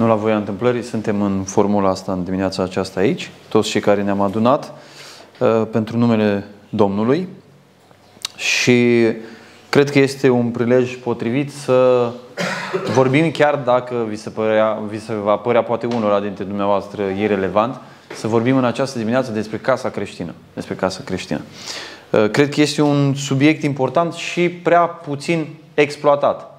Nu la voia întâmplării, suntem în formula asta în dimineața aceasta aici, toți cei care ne-am adunat uh, pentru numele Domnului și cred că este un prilej potrivit să vorbim chiar dacă vi se, părea, vi se va părea poate unora dintre dumneavoastră irrelevant, să vorbim în această dimineață despre casa creștină. Despre casa creștină. Uh, cred că este un subiect important și prea puțin exploatat.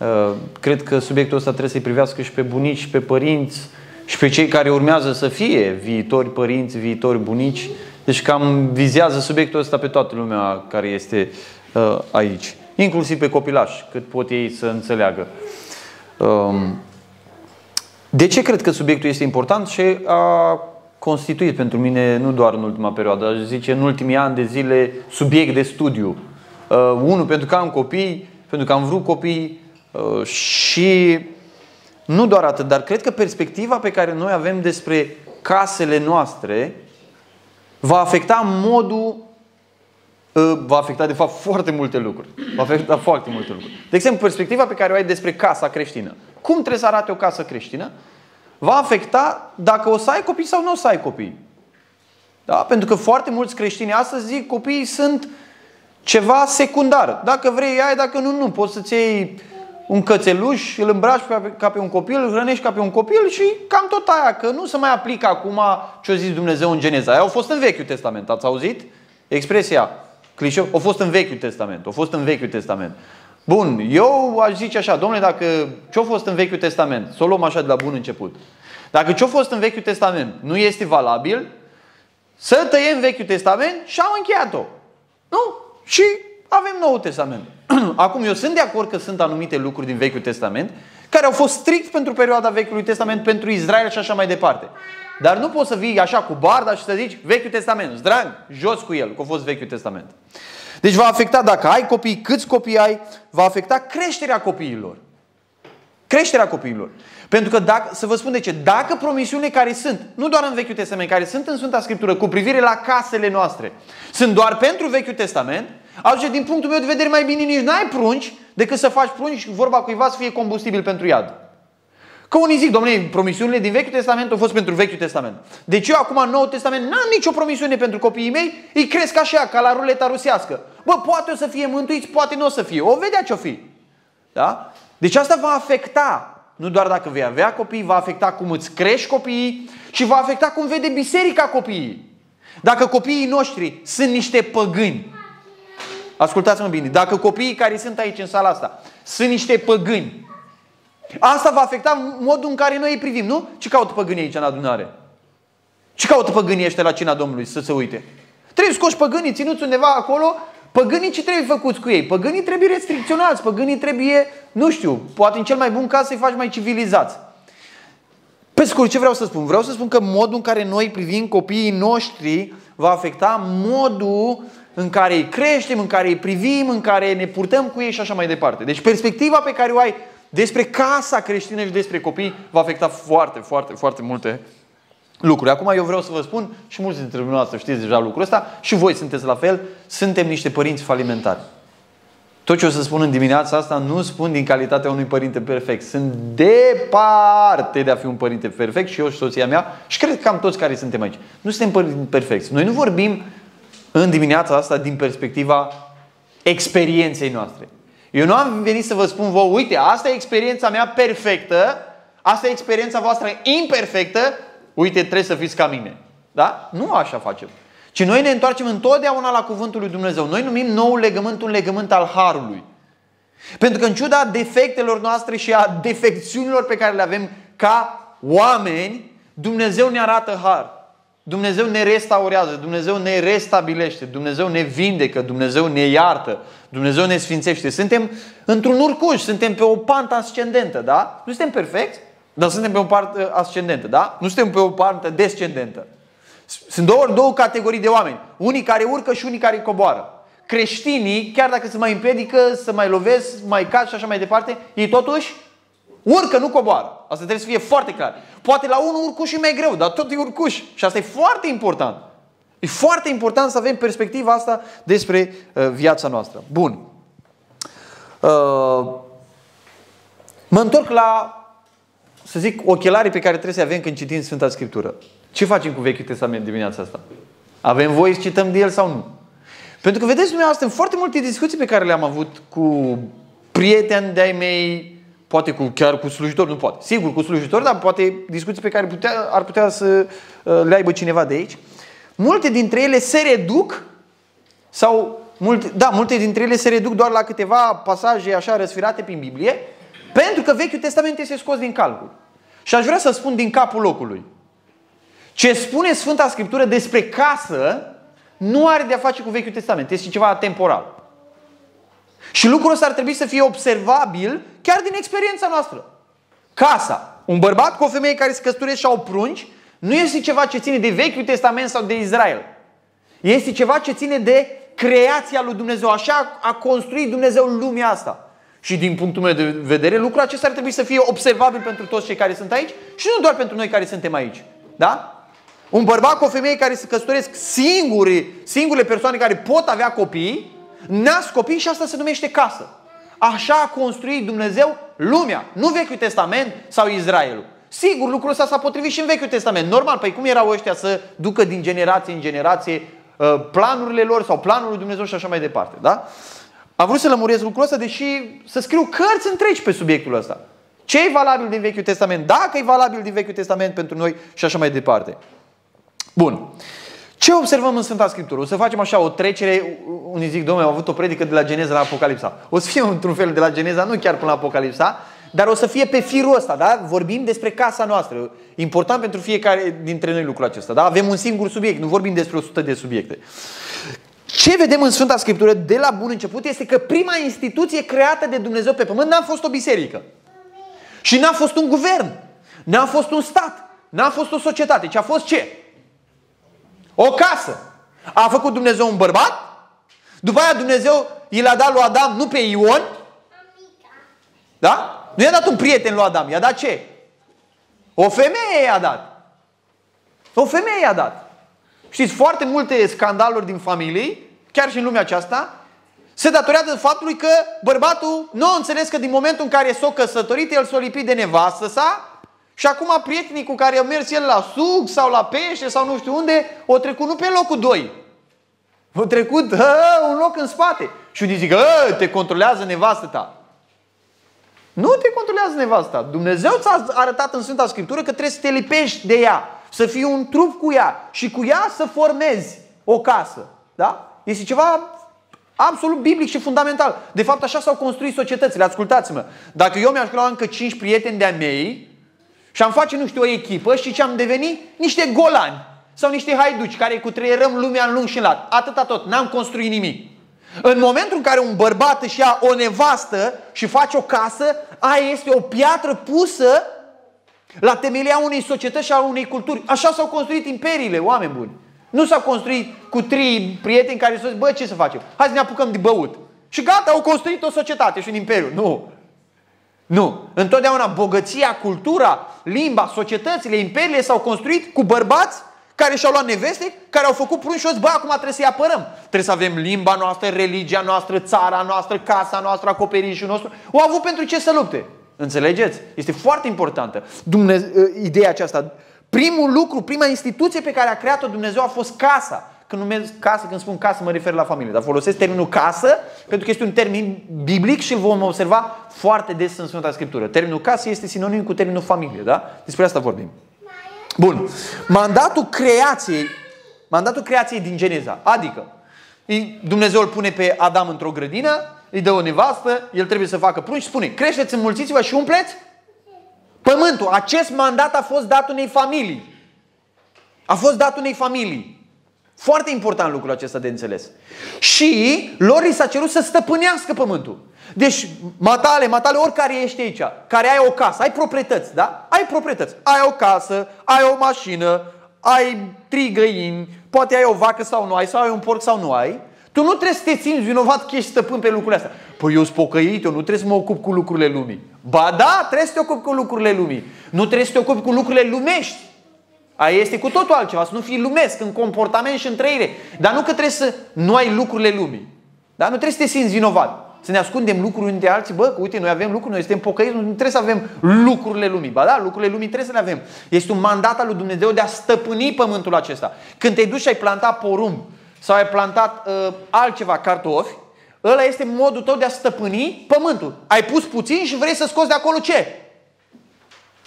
Uh, cred că subiectul ăsta trebuie să-i privească și pe bunici, și pe părinți, și pe cei care urmează să fie viitori părinți, viitori bunici. Deci cam vizează subiectul ăsta pe toată lumea care este uh, aici. Inclusiv pe copilași, cât pot ei să înțeleagă. Um, de ce cred că subiectul este important și a constituit pentru mine, nu doar în ultima perioadă, aș zice în ultimii ani de zile, subiect de studiu. Uh, unul, pentru că am copii, pentru că am vrut copii, Uh, și nu doar atât, dar cred că perspectiva pe care noi avem despre casele noastre va afecta modul uh, va afecta de fapt foarte multe lucruri. Va afecta foarte multe lucruri. De exemplu, perspectiva pe care o ai despre casa creștină. Cum trebuie să arate o casă creștină? Va afecta dacă o să ai copii sau nu o să ai copii. Da? Pentru că foarte mulți creștini astăzi zic copiii sunt ceva secundar. Dacă vrei, ai, dacă nu, nu. Poți să-ți iei un cățeluș, îl îmbraci ca pe un copil, îl hrănești ca pe un copil și cam tot aia, că nu se mai aplică acum ce a zis Dumnezeu în Geneza. Aia au fost în Vechiul Testament, ați auzit? Expresia, clișeu, au fost în Vechiul Testament, au fost în Vechiul Testament. Bun, eu aș zice așa, domnule, dacă ce-a fost în Vechiul Testament, să o luăm așa de la bun început. Dacă ce-a fost în Vechiul Testament nu este valabil, să tăiem Vechiul Testament și am încheiat-o. Nu? Și avem Noul Testament. Acum, eu sunt de acord că sunt anumite lucruri din Vechiul Testament care au fost strict pentru perioada Vechiului Testament, pentru Israel și așa mai departe. Dar nu poți să vii așa cu barda și să zici Vechiul Testament, zdrang, jos cu el, că a fost Vechiul Testament. Deci va afecta dacă ai copii, câți copii ai, va afecta creșterea copiilor. Creșterea copiilor. Pentru că, dacă, să vă spun de ce, dacă promisiunile care sunt, nu doar în Vechiul Testament, care sunt în Sfânta Scriptură cu privire la casele noastre, sunt doar pentru Vechiul Testament, atunci, din punctul meu de vedere, mai bine nici n-ai prunci decât să faci prunci și vorba cuiva să fie combustibil pentru iad. Că unii zic, domnule, promisiunile din Vechiul Testament au fost pentru Vechiul Testament. Deci eu acum în Noul Testament n-am nicio promisiune pentru copiii mei, îi cresc așa, ca la ruleta rusească. Bă, poate o să fie mântuiți, poate nu o să fie. O vedea ce-o fi. Da? Deci asta va afecta nu doar dacă vei avea copii, va afecta cum îți crești copiii și va afecta cum vede biserica copiii. Dacă copiii noștri sunt niște păgâni, ascultați-mă bine, dacă copiii care sunt aici în sala asta sunt niște păgâni, asta va afecta modul în care noi îi privim, nu? Ce caută păgânii aici în adunare? Ce caută păgânii ăștia la cina Domnului să se uite? Trebuie scoși păgânii ținuți undeva acolo Păgânii ce trebuie făcuți cu ei? Păgânii trebuie restricționați, păgânii trebuie, nu știu, poate în cel mai bun caz să-i faci mai civilizați. Pe scurt, ce vreau să spun? Vreau să spun că modul în care noi privim copiii noștri va afecta modul în care îi creștem, în care îi privim, în care ne purtăm cu ei și așa mai departe. Deci perspectiva pe care o ai despre casa creștină și despre copii va afecta foarte, foarte, foarte multe lucruri. Acum eu vreau să vă spun, și mulți dintre dumneavoastră știți deja lucrul ăsta, și voi sunteți la fel, suntem niște părinți falimentari. Tot ce o să spun în dimineața asta nu spun din calitatea unui părinte perfect. Sunt departe de a fi un părinte perfect și eu și soția mea și cred că cam toți care suntem aici. Nu suntem părinți perfecți. Noi nu vorbim în dimineața asta din perspectiva experienței noastre. Eu nu am venit să vă spun vouă, uite, asta e experiența mea perfectă, asta e experiența voastră imperfectă uite, trebuie să fiți ca mine. Da? Nu așa facem. Ci noi ne întoarcem întotdeauna la cuvântul lui Dumnezeu. Noi numim nou legământ un legământ al Harului. Pentru că în ciuda defectelor noastre și a defecțiunilor pe care le avem ca oameni, Dumnezeu ne arată har. Dumnezeu ne restaurează, Dumnezeu ne restabilește, Dumnezeu ne vindecă, Dumnezeu ne iartă, Dumnezeu ne sfințește. Suntem într-un urcuș, suntem pe o pantă ascendentă, da? Nu suntem perfecți, dar suntem pe o parte ascendentă, da? Nu suntem pe o parte descendentă. Sunt două, două categorii de oameni. Unii care urcă și unii care coboară. Creștinii, chiar dacă se mai împiedică, să mai lovesc, mai cad și așa mai departe, ei totuși urcă, nu coboară. Asta trebuie să fie foarte clar. Poate la unul urcuș e mai greu, dar tot e urcuș. Și asta e foarte important. E foarte important să avem perspectiva asta despre uh, viața noastră. Bun. Uh, mă întorc la să zic, ochelarii pe care trebuie să avem când citim Sfânta Scriptură. Ce facem cu Vechiul Testament dimineața asta? Avem voie să cităm de el sau nu? Pentru că vedeți dumneavoastră, în foarte multe discuții pe care le-am avut cu prieteni de-ai mei, poate cu, chiar cu slujitori, nu poate, sigur cu slujitori, dar poate discuții pe care putea, ar putea să uh, le aibă cineva de aici. Multe dintre ele se reduc sau multe, da, multe dintre ele se reduc doar la câteva pasaje așa răsfirate prin Biblie, pentru că Vechiul Testament este scos din calcul. Și aș vrea să spun din capul locului. Ce spune Sfânta Scriptură despre casă nu are de a face cu Vechiul Testament. Este ceva temporal. Și lucrul ăsta ar trebui să fie observabil chiar din experiența noastră. Casa. Un bărbat cu o femeie care se căsătorește și au prunci nu este ceva ce ține de Vechiul Testament sau de Israel. Este ceva ce ține de creația lui Dumnezeu. Așa a construit Dumnezeu lumea asta. Și din punctul meu de vedere, lucrul acesta ar trebui să fie observabil pentru toți cei care sunt aici și nu doar pentru noi care suntem aici. Da? Un bărbat cu o femeie care se căsătoresc singuri, singure persoane care pot avea copii, nasc copii și asta se numește casă. Așa a construit Dumnezeu lumea, nu Vechiul Testament sau Israelul. Sigur, lucrul ăsta s-a potrivit și în Vechiul Testament. Normal, păi cum erau ăștia să ducă din generație în generație uh, planurile lor sau planul lui Dumnezeu și așa mai departe. Da? Am vrut să lămuresc lucrul ăsta, deși să scriu cărți întregi pe subiectul ăsta. Ce e valabil din Vechiul Testament? Dacă e valabil din Vechiul Testament pentru noi și așa mai departe. Bun. Ce observăm în Sfânta Scriptură? O să facem așa o trecere, unii zic, domnule, am avut o predică de la Geneza la Apocalipsa. O să fie într-un fel de la Geneza, nu chiar până la Apocalipsa, dar o să fie pe firul ăsta, da? Vorbim despre casa noastră. Important pentru fiecare dintre noi lucrul acesta, da? Avem un singur subiect, nu vorbim despre 100 de subiecte. Ce vedem în Sfânta Scriptură de la bun început este că prima instituție creată de Dumnezeu pe pământ n-a fost o biserică. Și n-a fost un guvern. N-a fost un stat. N-a fost o societate. Ce a fost ce? O casă. A făcut Dumnezeu un bărbat. După aia Dumnezeu i l-a dat lui Adam, nu pe Ion. Da? Nu i-a dat un prieten lui Adam. I-a dat ce? O femeie i-a dat. O femeie i-a dat. Știți, foarte multe scandaluri din familii, chiar și în lumea aceasta, se datorează faptului că bărbatul nu a înțeles că din momentul în care s-a căsătorit, el s-a lipit de nevastă sa și acum prietenii cu care a mers el la suc sau la pește sau nu știu unde, o trecut nu pe locul 2. O trecut hă, un loc în spate. Și unii zic, te controlează nevastă ta. Nu te controlează nevasta. Dumnezeu ți-a arătat în Sfânta Scriptură că trebuie să te lipești de ea să fii un trup cu ea și cu ea să formezi o casă. Da? Este ceva absolut biblic și fundamental. De fapt, așa s-au construit societățile. Ascultați-mă. Dacă eu mi-aș lua încă cinci prieteni de-a mei și am face, nu știu, o echipă, și ce am devenit? Niște golani sau niște haiduci care cu treierăm lumea în lung și în lat. Atâta tot. N-am construit nimic. În momentul în care un bărbat își ia o nevastă și face o casă, aia este o piatră pusă la temelia unei societăți și a unei culturi. Așa s-au construit imperiile, oameni buni. Nu s-au construit cu trei prieteni care să zic, bă, ce să facem? Hai să ne apucăm de băut. Și gata, au construit o societate și un imperiu. Nu. Nu. Întotdeauna bogăția, cultura, limba, societățile, imperiile s-au construit cu bărbați care și-au luat neveste, care au făcut prunci și bă, acum trebuie să-i apărăm. Trebuie să avem limba noastră, religia noastră, țara noastră, casa noastră, acoperișul nostru. Au avut pentru ce să lupte. Înțelegeți? Este foarte importantă Dumne- ă, ideea aceasta. Primul lucru, prima instituție pe care a creat-o Dumnezeu a fost casa. Când numesc casă, când spun casă, mă refer la familie. Dar folosesc termenul casă pentru că este un termen biblic și îl vom observa foarte des în Sfânta Scriptură. Termenul casă este sinonim cu termenul familie, da? Despre asta vorbim. Bun. Mandatul creației, mandatul creației din Geneza, adică Dumnezeu îl pune pe Adam într-o grădină, îi dă o nevastă, el trebuie să facă prunci și spune, creșteți, înmulțiți-vă și umpleți pământul. Acest mandat a fost dat unei familii. A fost dat unei familii. Foarte important lucrul acesta de înțeles. Și lor li s-a cerut să stăpânească pământul. Deci, matale, matale, oricare ești aici, care ai o casă, ai proprietăți, da? Ai proprietăți. Ai o casă, ai o mașină, ai trei găini, poate ai o vacă sau nu ai, sau ai un porc sau nu ai. Tu nu trebuie să te simți vinovat că ești stăpân pe lucrurile astea. Păi eu sunt pocăit, eu nu trebuie să mă ocup cu lucrurile lumii. Ba da, trebuie să te ocupi cu lucrurile lumii. Nu trebuie să te ocupi cu lucrurile lumești. Aia este cu totul altceva, să nu fii lumesc în comportament și în trăire. Dar nu că trebuie să nu ai lucrurile lumii. Dar nu trebuie să te simți vinovat. Să ne ascundem lucruri unde alții, bă, că uite, noi avem lucruri, noi suntem pocăiți, nu trebuie să avem lucrurile lumii. Ba da, lucrurile lumii trebuie să le avem. Este un mandat al lui Dumnezeu de a stăpâni pământul acesta. Când te duci și ai plantat porumb sau ai plantat uh, altceva, cartofi, ăla este modul tău de a stăpâni pământul. Ai pus puțin și vrei să scoți de acolo ce?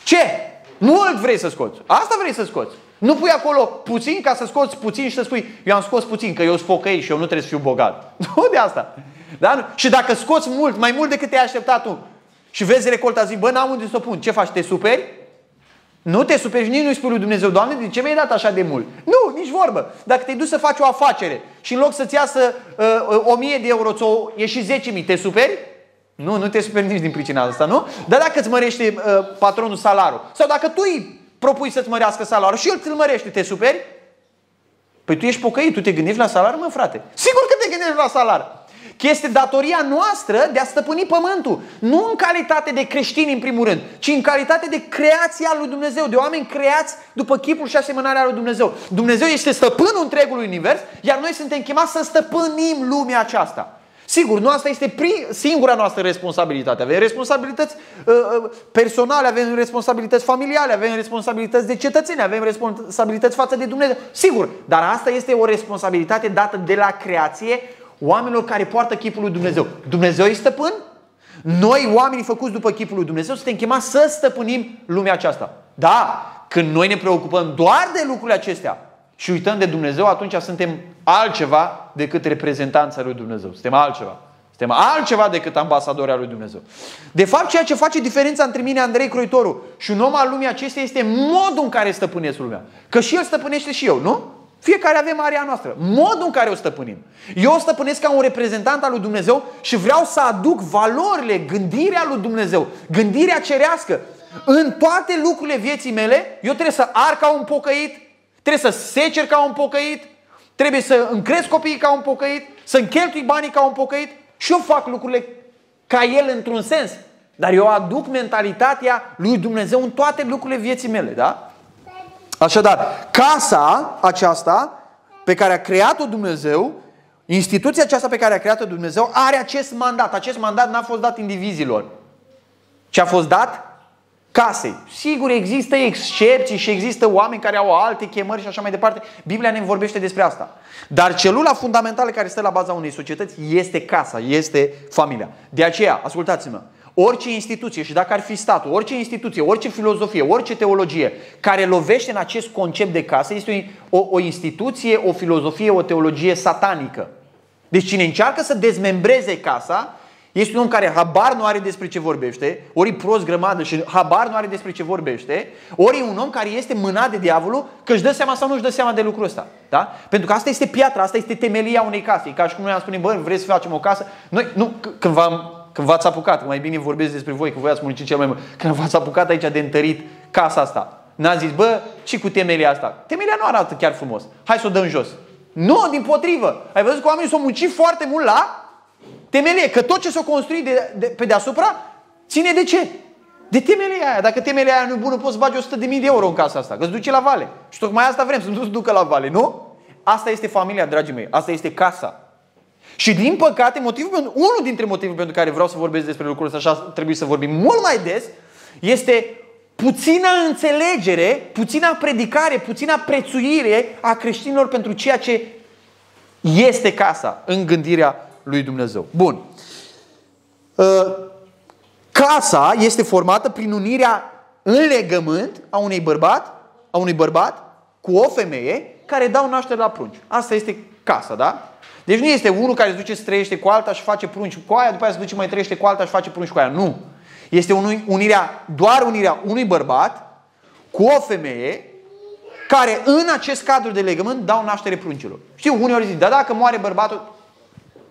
Ce? Mult vrei să scoți. Asta vrei să scoți. Nu pui acolo puțin ca să scoți puțin și să spui eu am scos puțin, că eu sunt focăi și eu nu trebuie să fiu bogat. Nu de asta. Da? Și dacă scoți mult, mai mult decât te-ai așteptat tu și vezi recolta, zic, bă, n-am unde să o pun. Ce faci? Te superi? Nu te superi nici nu-i spui lui Dumnezeu, Doamne, de ce mi-ai dat așa de mult? Nu, nici vorbă. Dacă te duci să faci o afacere și în loc să-ți iasă uh, 1000 de euro, ți-o ieși 10.000, te superi? Nu, nu te superi nici din pricina asta, nu? Dar dacă îți mărește uh, patronul salarul sau dacă tu îi propui să-ți mărească salariul și el ți-l mărește, te superi? Păi tu ești pocăit, tu te gândești la salar, mă frate. Sigur că te gândești la salar. Că este datoria noastră de a stăpâni pământul. Nu în calitate de creștini în primul rând, ci în calitate de creație a lui Dumnezeu, de oameni creați după chipul și asemănarea lui Dumnezeu. Dumnezeu este stăpânul întregului univers, iar noi suntem chemați să stăpânim lumea aceasta. Sigur, nu asta este pri, singura noastră responsabilitate. Avem responsabilități uh, uh, personale, avem responsabilități familiale, avem responsabilități de cetățeni, avem responsabilități față de Dumnezeu. Sigur, dar asta este o responsabilitate dată de la creație oamenilor care poartă chipul lui Dumnezeu. Dumnezeu e stăpân? Noi, oamenii făcuți după chipul lui Dumnezeu, suntem chemați să stăpânim lumea aceasta. Da, când noi ne preocupăm doar de lucrurile acestea, și uităm de Dumnezeu, atunci suntem altceva decât reprezentanța lui Dumnezeu. Suntem altceva. Suntem altceva decât ambasadori al lui Dumnezeu. De fapt, ceea ce face diferența între mine, Andrei Croitoru, și un om al lumii acesteia este modul în care stăpânesc lumea. Că și el stăpânește și eu, nu? Fiecare avem area noastră. Modul în care o stăpânim. Eu o stăpânesc ca un reprezentant al lui Dumnezeu și vreau să aduc valorile, gândirea lui Dumnezeu, gândirea cerească. În toate lucrurile vieții mele, eu trebuie să ar ca un pocăit, Trebuie să secer ca un pocăit, trebuie să încresc copiii ca un pocăit, să încheltui banii ca un pocăit și eu fac lucrurile ca el într-un sens. Dar eu aduc mentalitatea lui Dumnezeu în toate lucrurile vieții mele, da? Așadar, casa aceasta pe care a creat-o Dumnezeu, instituția aceasta pe care a creat-o Dumnezeu, are acest mandat. Acest mandat n-a fost dat indivizilor, ci a fost dat casei. Sigur, există excepții și există oameni care au alte chemări și așa mai departe. Biblia ne vorbește despre asta. Dar celula fundamentală care stă la baza unei societăți este casa, este familia. De aceea, ascultați-mă, orice instituție și dacă ar fi statul, orice instituție, orice filozofie, orice teologie care lovește în acest concept de casă este o, o instituție, o filozofie, o teologie satanică. Deci cine încearcă să dezmembreze casa este un om care habar nu are despre ce vorbește, ori e prost grămadă și habar nu are despre ce vorbește, ori e un om care este mânat de diavolul că își dă seama sau nu își dă seama de lucrul ăsta. Da? Pentru că asta este piatra, asta este temelia unei case. E ca și cum noi am spune, bă, vreți să facem o casă? Noi, nu, când v-am când v-ați apucat, mai bine vorbesc despre voi, că voi ați muncit cel mai mult, când v-ați apucat aici de întărit casa asta, n-a zis, bă, ce cu temelia asta? Temelia nu arată chiar frumos. Hai să o dăm jos. Nu, din potrivă. Ai văzut că oamenii s-au muncit foarte mult la Temelie, că tot ce s-a construit de, de, pe deasupra ține de ce? De temelia aia. Dacă temelia aia nu e bună, poți bagi 100 de mii de euro în casa asta, că îți duce la vale. Și tocmai asta vrem, să nu se ducă la vale, nu? Asta este familia, dragii mei. Asta este casa. Și din păcate, motivul, unul dintre motivele pentru care vreau să vorbesc despre lucrul ăsta, așa trebuie să vorbim mult mai des, este puțina înțelegere, puțina predicare, puțina prețuire a creștinilor pentru ceea ce este casa în gândirea lui Dumnezeu. Bun. Ă, casa este formată prin unirea în legământ a unui bărbat, a unui bărbat cu o femeie care dau naștere la prunci. Asta este casa, da? Deci nu este unul care se duce să trăiește cu alta și face prunci cu aia, după aia se duce mai trăiește cu alta și face prunci cu aia. Nu. Este unirea, doar unirea unui bărbat cu o femeie care în acest cadru de legământ dau naștere pruncilor. Știu, unii ori zic, da, dacă moare bărbatul,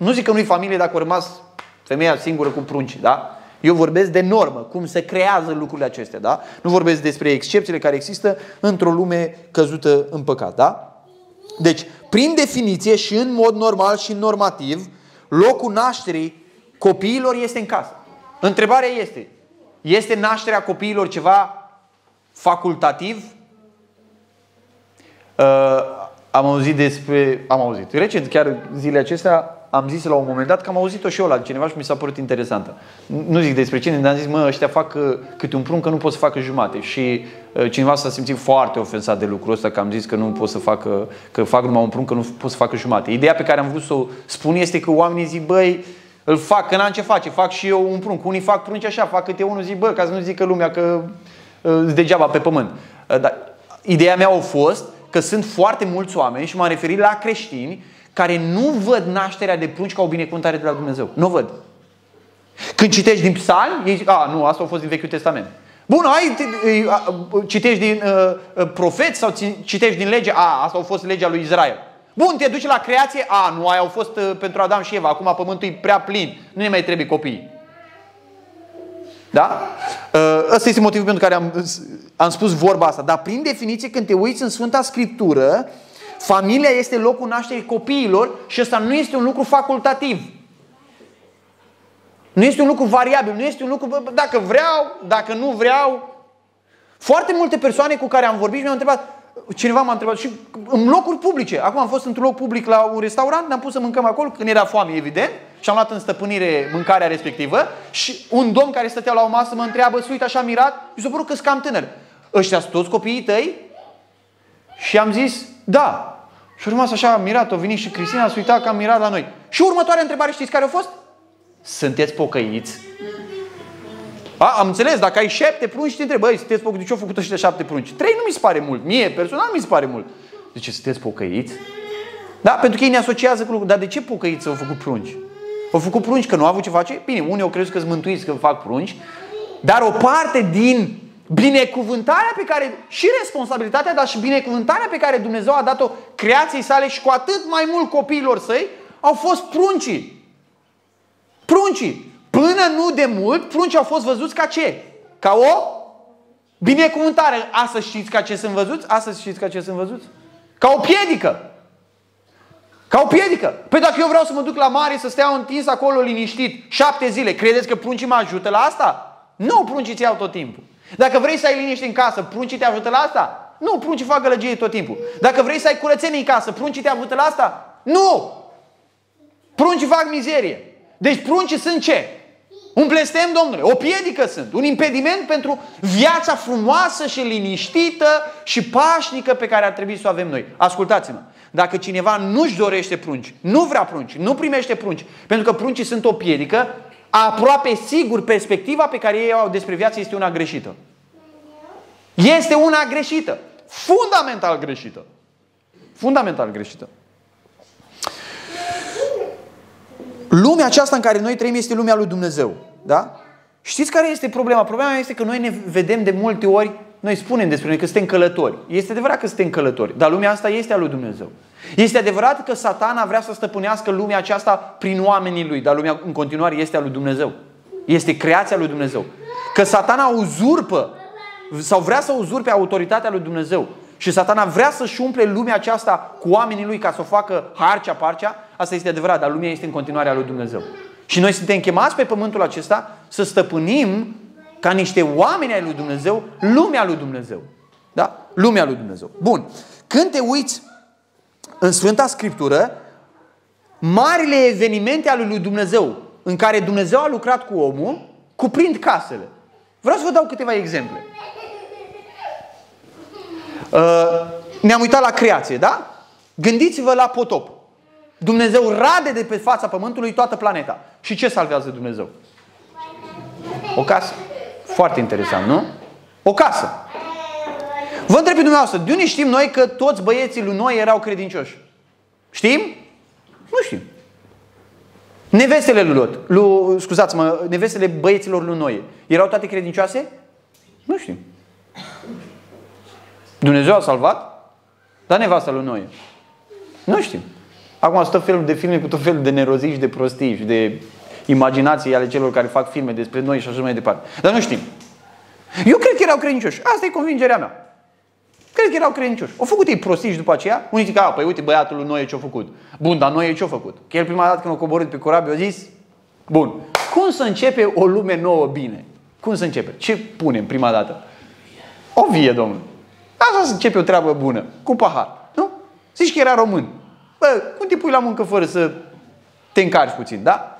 nu zic că nu-i familie dacă a rămas femeia singură cu prunci, da? Eu vorbesc de normă, cum se creează lucrurile acestea, da? Nu vorbesc despre excepțiile care există într-o lume căzută în păcat, da? Deci, prin definiție și în mod normal și normativ, locul nașterii copiilor este în casă. Întrebarea este, este nașterea copiilor ceva facultativ? Uh, am auzit despre, am auzit, recent, chiar zilele acestea, am zis la un moment dat că am auzit-o și eu la cineva și mi s-a părut interesantă. Nu zic despre cine, dar am zis, mă, ăștia fac uh, câte un prunc că nu pot să facă jumate. Și uh, cineva s-a simțit foarte ofensat de lucrul ăsta, că am zis că nu pot să facă, că fac numai un prunc, că nu pot să facă jumate. Ideea pe care am vrut să o spun este că oamenii zic, băi, îl fac, că n-am ce face, fac și eu un prunc. Unii fac prunci așa, fac câte unul, zic, bă, ca să nu zică lumea că uh, degeaba pe pământ. Dar ideea mea a fost că sunt foarte mulți oameni și m-am referit la creștini care nu văd nașterea de prunci ca o binecuvântare de la Dumnezeu. Nu văd. Când citești din psalm, ei zic, a, nu, asta a fost din Vechiul Testament. Bun, ai, citești din uh, uh, profeți sau citești din lege, a, asta a fost legea lui Israel. Bun, te duci la creație, a, nu, aia au fost uh, pentru Adam și Eva, acum pământul e prea plin, nu ne mai trebuie copii. Da? Uh, ăsta este motivul pentru care am, am spus vorba asta. Dar prin definiție, când te uiți în Sfânta Scriptură, familia este locul nașterii copiilor și ăsta nu este un lucru facultativ. Nu este un lucru variabil, nu este un lucru, dacă vreau, dacă nu vreau. Foarte multe persoane cu care am vorbit mi-au întrebat, cineva m-a întrebat și în locuri publice. Acum am fost într-un loc public la un restaurant, ne-am pus să mâncăm acolo când era foame, evident, și am luat în stăpânire mâncarea respectivă și un domn care stătea la o masă mă întreabă, se uită așa mirat, și s-a părut că cam tânăr. Ăștia sunt toți copiii tăi? Și am zis, da. Și urma așa mirat, o venit și Cristina s-a uitat cam mirat la noi. Și următoarea întrebare știți care a fost? Sunteți pocăiți? A, am înțeles, dacă ai șapte prunci, te întrebi, băi, sunteți pocăiți, de ce au făcut ăștia șapte prunci? Trei nu mi se pare mult, mie personal mi se pare mult. De ce sunteți pocăiți? Da, pentru că ei ne asociază cu lucruri. Dar de ce pocăiți au făcut prunci? Au făcut prunci că nu au avut ce face? Bine, unii au crezut că sunt mântuiți că fac prunci, dar o parte din binecuvântarea pe care, și responsabilitatea, dar și binecuvântarea pe care Dumnezeu a dat-o creației sale și cu atât mai mult copiilor săi, au fost pruncii. Pruncii. Până nu de mult, pruncii au fost văzuți ca ce? Ca o binecuvântare. Astăzi știți ca ce sunt văzuți? Astăzi știți ca ce sunt văzuți? Ca o piedică. Ca o piedică. Păi dacă eu vreau să mă duc la mare să stea întins acolo liniștit șapte zile, credeți că pruncii mă ajută la asta? Nu, pruncii ți iau tot timpul. Dacă vrei să ai liniște în casă, pruncii te ajută la asta? Nu, pruncii fac gălăgie tot timpul. Dacă vrei să ai curățenie în casă, pruncii te ajută la asta? Nu! Pruncii fac mizerie. Deci pruncii sunt ce? Un blestem, domnule, o piedică sunt, un impediment pentru viața frumoasă și liniștită și pașnică pe care ar trebui să o avem noi. Ascultați-mă, dacă cineva nu-și dorește prunci, nu vrea prunci, nu primește prunci, pentru că pruncii sunt o piedică, aproape sigur perspectiva pe care ei au despre viață este una greșită. Este una greșită. Fundamental greșită. Fundamental greșită. Lumea aceasta în care noi trăim este lumea lui Dumnezeu. Da? Știți care este problema? Problema este că noi ne vedem de multe ori, noi spunem despre noi că suntem călători. Este adevărat că suntem călători, dar lumea asta este a lui Dumnezeu. Este adevărat că satana vrea să stăpânească lumea aceasta prin oamenii lui, dar lumea în continuare este a lui Dumnezeu. Este creația lui Dumnezeu. Că satana uzurpă sau vrea să uzurpe autoritatea lui Dumnezeu și satana vrea să-și umple lumea aceasta cu oamenii lui ca să o facă harcea, parcea, asta este adevărat, dar lumea este în continuare a lui Dumnezeu. Și noi suntem chemați pe pământul acesta să stăpânim ca niște oameni ai lui Dumnezeu, lumea lui Dumnezeu. Da? Lumea lui Dumnezeu. Bun. Când te uiți în Sfânta Scriptură, marile evenimente ale lui Dumnezeu în care Dumnezeu a lucrat cu omul, cuprind casele. Vreau să vă dau câteva exemple. Uh, ne-am uitat la creație, da? Gândiți-vă la potop. Dumnezeu rade de pe fața pământului toată planeta. Și ce salvează Dumnezeu? O casă. Foarte interesant, nu? O casă. Vă întreb pe dumneavoastră, de unde știm noi că toți băieții lui noi erau credincioși? Știm? Nu știm. Nevestele lui Lot, lui, scuzați-mă, nevestele băieților lui Noe, erau toate credincioase? Nu știm. Dumnezeu a salvat? Dar nevasta lui Noe. Nu știm. Acum sunt tot felul de filme cu tot felul de nerozii și de prostii și de imaginații ale celor care fac filme despre noi și așa mai departe. Dar nu știm. Eu cred că erau credincioși. Asta e convingerea mea. Cred că erau credincioși. Au făcut ei prostii și după aceea, unii zic, a, păi uite băiatul lui Noe ce-a făcut. Bun, dar Noe ce-a făcut? Că el prima dată când a coborât pe corabie a zis, bun, cum să începe o lume nouă bine? Cum să începe? Ce punem prima dată? O vie, domnule. Așa să începe o treabă bună, cu pahar. Nu? Zici că era român. Bă, cum te pui la muncă fără să te încarci puțin, da?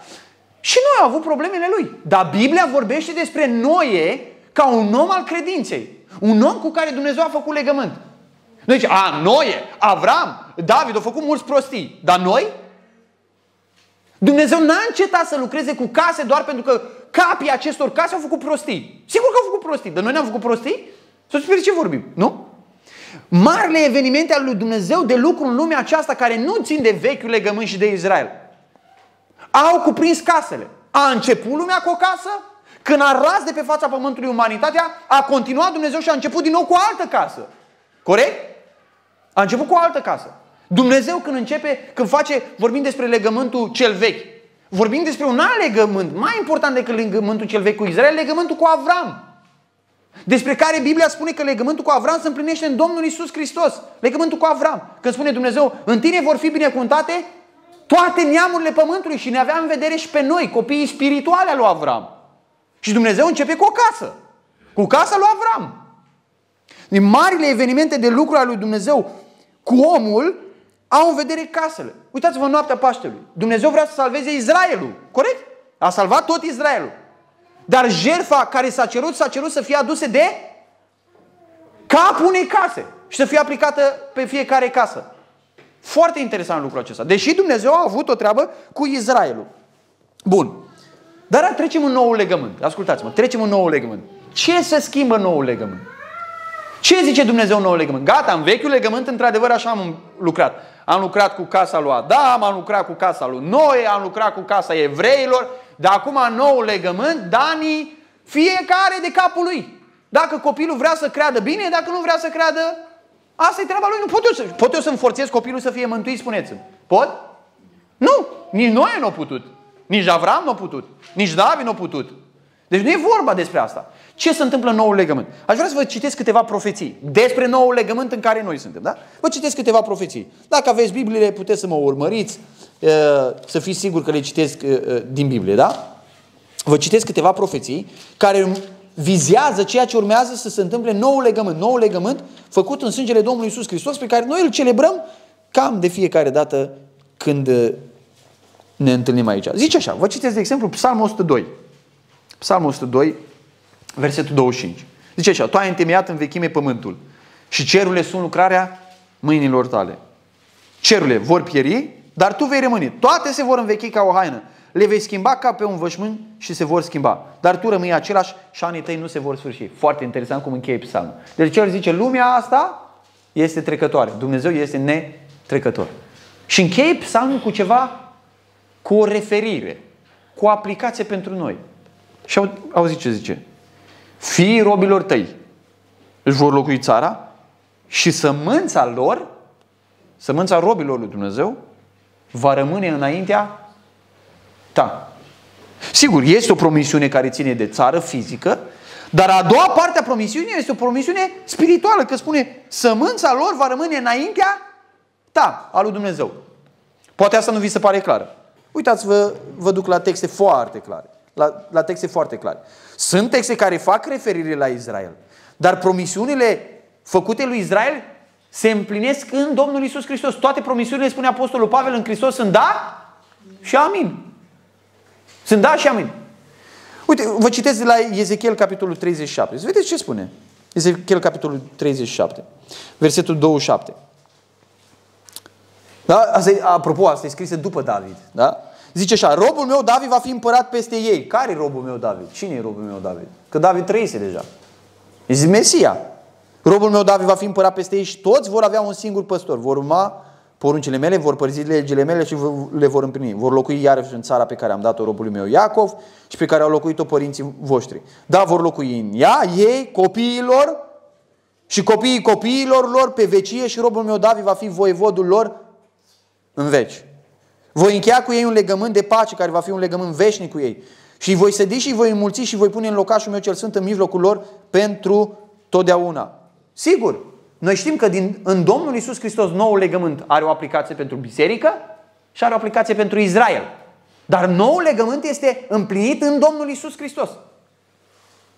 Și noi am avut problemele lui. Dar Biblia vorbește despre Noe ca un om al credinței. Un om cu care Dumnezeu a făcut legământ. Noi zice, a, Noe, Avram, David au făcut mulți prostii. Dar noi? Dumnezeu n-a încetat să lucreze cu case doar pentru că capii acestor case au făcut prostii. Sigur că au făcut prostii, dar noi n-am făcut prostii? Să despre ce vorbim, nu? Marile evenimente ale lui Dumnezeu de lucru în lumea aceasta care nu țin de vechiul legământ și de Israel. Au cuprins casele. A început lumea cu o casă, când a ras de pe fața pământului umanitatea, a continuat Dumnezeu și a început din nou cu o altă casă. Corect? A început cu o altă casă. Dumnezeu când începe, când face, vorbim despre legământul cel vechi. Vorbim despre un alt legământ, mai important decât legământul cel vechi cu Israel, legământul cu Avram. Despre care Biblia spune că legământul cu Avram se împlinește în Domnul Isus Hristos. Legământul cu Avram. Când spune Dumnezeu, în tine vor fi binecuvântate toate neamurile pământului și ne avea în vedere și pe noi, copiii spirituale al lui Avram. Și Dumnezeu începe cu o casă. Cu casa lui Avram. Din marile evenimente de lucru al lui Dumnezeu cu omul au în vedere casele. Uitați-vă noaptea Paștelui. Dumnezeu vrea să salveze Israelul. Corect? A salvat tot Israelul. Dar jerfa care s-a cerut, s-a cerut să fie aduse de capul unei case și să fie aplicată pe fiecare casă. Foarte interesant lucrul acesta. Deși Dumnezeu a avut o treabă cu Israelul. Bun. Dar trecem în nou legământ. Ascultați-mă, trecem în nou legământ. Ce se schimbă în nou legământ? Ce zice Dumnezeu în nou legământ? Gata, în vechiul legământ, într-adevăr, așa am lucrat. Am lucrat cu casa lui Adam, am lucrat cu casa lui Noe, am lucrat cu casa evreilor, dar acum în nou legământ, Dani, fiecare de capul lui. Dacă copilul vrea să creadă bine, dacă nu vrea să creadă, asta e treaba lui. Nu pot eu, să, pot eu să-mi forțez copilul să fie mântuit, spuneți-mi. Pot? Nu, nici Noe nu a putut. Nici Avram nu a putut. Nici David nu a putut. Deci nu e vorba despre asta. Ce se întâmplă în noul legământ? Aș vrea să vă citesc câteva profeții despre noul legământ în care noi suntem. Da? Vă citesc câteva profeții. Dacă aveți Biblie, puteți să mă urmăriți, să fiți siguri că le citesc din Biblie. Da? Vă citesc câteva profeții care vizează ceea ce urmează să se întâmple în noul legământ. Noul legământ făcut în sângele Domnului Isus Hristos pe care noi îl celebrăm cam de fiecare dată când ne întâlnim aici. Zice așa, vă citesc de exemplu Psalmul 102. Psalmul 102, versetul 25. Zice așa, tu ai întemeiat în vechime pământul și cerurile sunt lucrarea mâinilor tale. Cerurile vor pieri, dar tu vei rămâne. Toate se vor învechi ca o haină. Le vei schimba ca pe un vășmânt și se vor schimba. Dar tu rămâi același și anii tăi nu se vor sfârși. Foarte interesant cum încheie psalmul. Deci el zice, lumea asta este trecătoare. Dumnezeu este netrecător. Și încheie psalmul cu ceva, cu o referire, cu o aplicație pentru noi. Și au, auziți ce zice? Fiii robilor tăi își vor locui țara și sămânța lor, sămânța robilor lui Dumnezeu, va rămâne înaintea ta. Sigur, este o promisiune care ține de țară fizică, dar a doua parte a promisiunii este o promisiune spirituală, că spune sămânța lor va rămâne înaintea ta, a lui Dumnezeu. Poate asta nu vi se pare clar. Uitați-vă, vă duc la texte foarte clare la, la texte foarte clare. Sunt texte care fac referire la Israel, dar promisiunile făcute lui Israel se împlinesc în Domnul Isus Hristos. Toate promisiunile, spune Apostolul Pavel în Hristos, sunt da și amin. Sunt da și amin. Uite, vă citesc de la Ezechiel, capitolul 37. Să vedeți ce spune. Ezechiel, capitolul 37, versetul 27. Da? Asta e, apropo, asta e scrisă după David. Da? Zice așa, robul meu David va fi împărat peste ei. Care e robul meu David? Cine e robul meu David? Că David trăise deja. E Mesia. Robul meu David va fi împărat peste ei și toți vor avea un singur păstor. Vor urma poruncile mele, vor părzi legile mele și le vor împlini. Vor locui iarăși în țara pe care am dat-o robului meu Iacov și pe care au locuit-o părinții voștri. Da, vor locui în ea, ei, copiilor și copiii copiilor lor pe vecie și robul meu David va fi voievodul lor în veci. Voi încheia cu ei un legământ de pace care va fi un legământ veșnic cu ei. Și voi sedi și voi înmulți și voi pune în locașul meu cel sfânt în mijlocul lor pentru totdeauna. Sigur, noi știm că din, în Domnul Isus Hristos noul legământ are o aplicație pentru biserică și are o aplicație pentru Israel. Dar noul legământ este împlinit în Domnul Isus Hristos.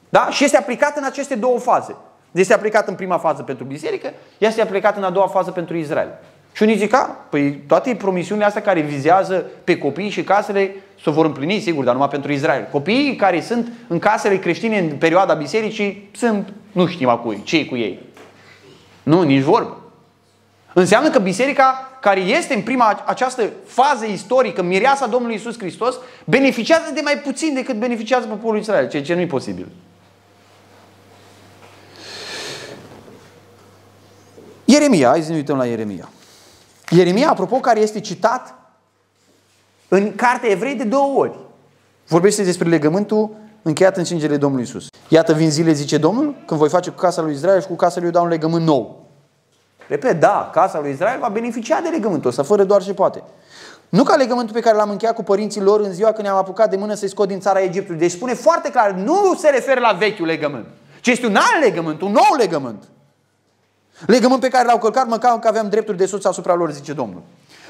Da? Și este aplicat în aceste două faze. Este aplicat în prima fază pentru biserică, este aplicat în a doua fază pentru Israel. Și unii zic, a, păi toate promisiunile astea care vizează pe copii și casele se vor împlini, sigur, dar numai pentru Israel. Copiii care sunt în casele creștine în perioada bisericii sunt, nu știm acum ce cu ei. Nu, nici vorbă. Înseamnă că biserica care este în prima această fază istorică, mireasa Domnului Isus Hristos, beneficiază de mai puțin decât beneficiază poporul Israel, ceea ce nu e posibil. Ieremia, hai să ne uităm la Ieremia. Ieremia, apropo, care este citat în Cartea Evrei de două ori. Vorbește despre legământul încheiat în sângele Domnului Isus. Iată vin zile, zice Domnul, când voi face cu casa lui Israel și cu casa lui Iuda un legământ nou. Repet, da, casa lui Israel va beneficia de legământul ăsta, fără doar ce poate. Nu ca legământul pe care l-am încheiat cu părinții lor în ziua când ne-am apucat de mână să-i scot din țara Egiptului. Deci spune foarte clar, nu se referă la vechiul legământ, ci este un alt legământ, un nou legământ. Legământ pe care l-au călcat măcar că aveam drepturi de sus asupra lor, zice Domnul.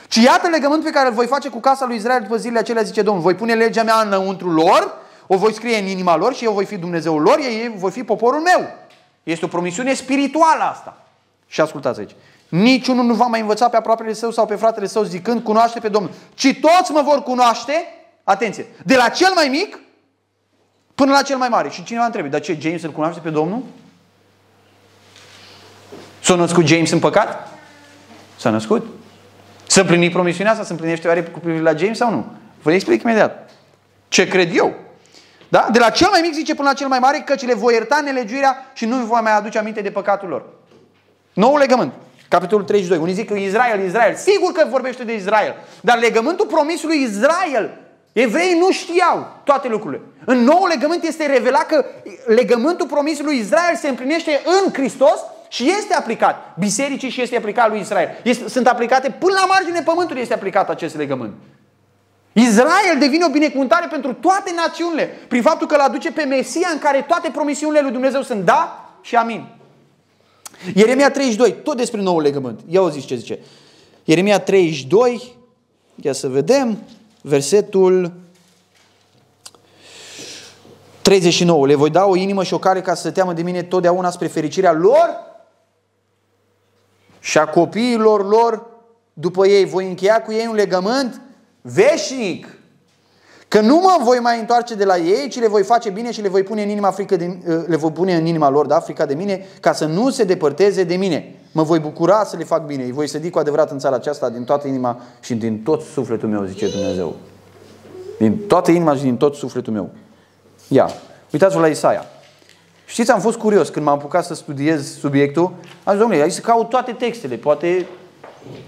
Ci iată legământul pe care îl voi face cu casa lui Israel după zilele acelea, zice Domnul. Voi pune legea mea înăuntru lor, o voi scrie în inima lor și eu voi fi Dumnezeul lor, ei voi fi poporul meu. Este o promisiune spirituală asta. Și ascultați aici. Niciunul nu va mai învăța pe aproapele său sau pe fratele său zicând cunoaște pe Domnul. Ci toți mă vor cunoaște, atenție, de la cel mai mic până la cel mai mare. Și cineva întrebe, dar ce, James îl cunoaște pe Domnul? S-a născut James în păcat? S-a născut? Să împlini promisiunea asta? Se împlinește oare cu privire la James sau nu? Vă explic imediat. Ce cred eu? Da? De la cel mai mic zice până la cel mai mare, căci le voi ierta nelegiuirea și nu voi mai aduce aminte de păcatul lor. Noul legământ. Capitolul 32. Unii zic că Israel, Israel. Sigur că vorbește de Israel. Dar legământul promisului Israel. Evreii nu știau toate lucrurile. În nou legământ este revelat că legământul promisului Israel se împlinește în Hristos și este aplicat bisericii și este aplicat lui Israel. Este, sunt aplicate până la margine pământului este aplicat acest legământ. Israel devine o binecuvântare pentru toate națiunile prin faptul că îl aduce pe Mesia în care toate promisiunile lui Dumnezeu sunt da și amin. Ieremia 32, tot despre nou legământ. Ia o zici ce zice. Ieremia 32, ia să vedem, versetul 39. Le voi da o inimă și o care ca să se teamă de mine totdeauna spre fericirea lor și a copiilor lor după ei. Voi încheia cu ei un legământ veșnic. Că nu mă voi mai întoarce de la ei, ci le voi face bine și le voi pune în inima, frică de, uh, le voi pune în inima lor, da, frica de mine, ca să nu se depărteze de mine. Mă voi bucura să le fac bine. Îi voi sădi cu adevărat în țara aceasta din toată inima și din tot sufletul meu, zice Dumnezeu. Din toată inima și din tot sufletul meu. Ia, uitați-vă la Isaia. Știți, am fost curios când m-am apucat să studiez subiectul. Am zis, domnule, hai să caut toate textele. Poate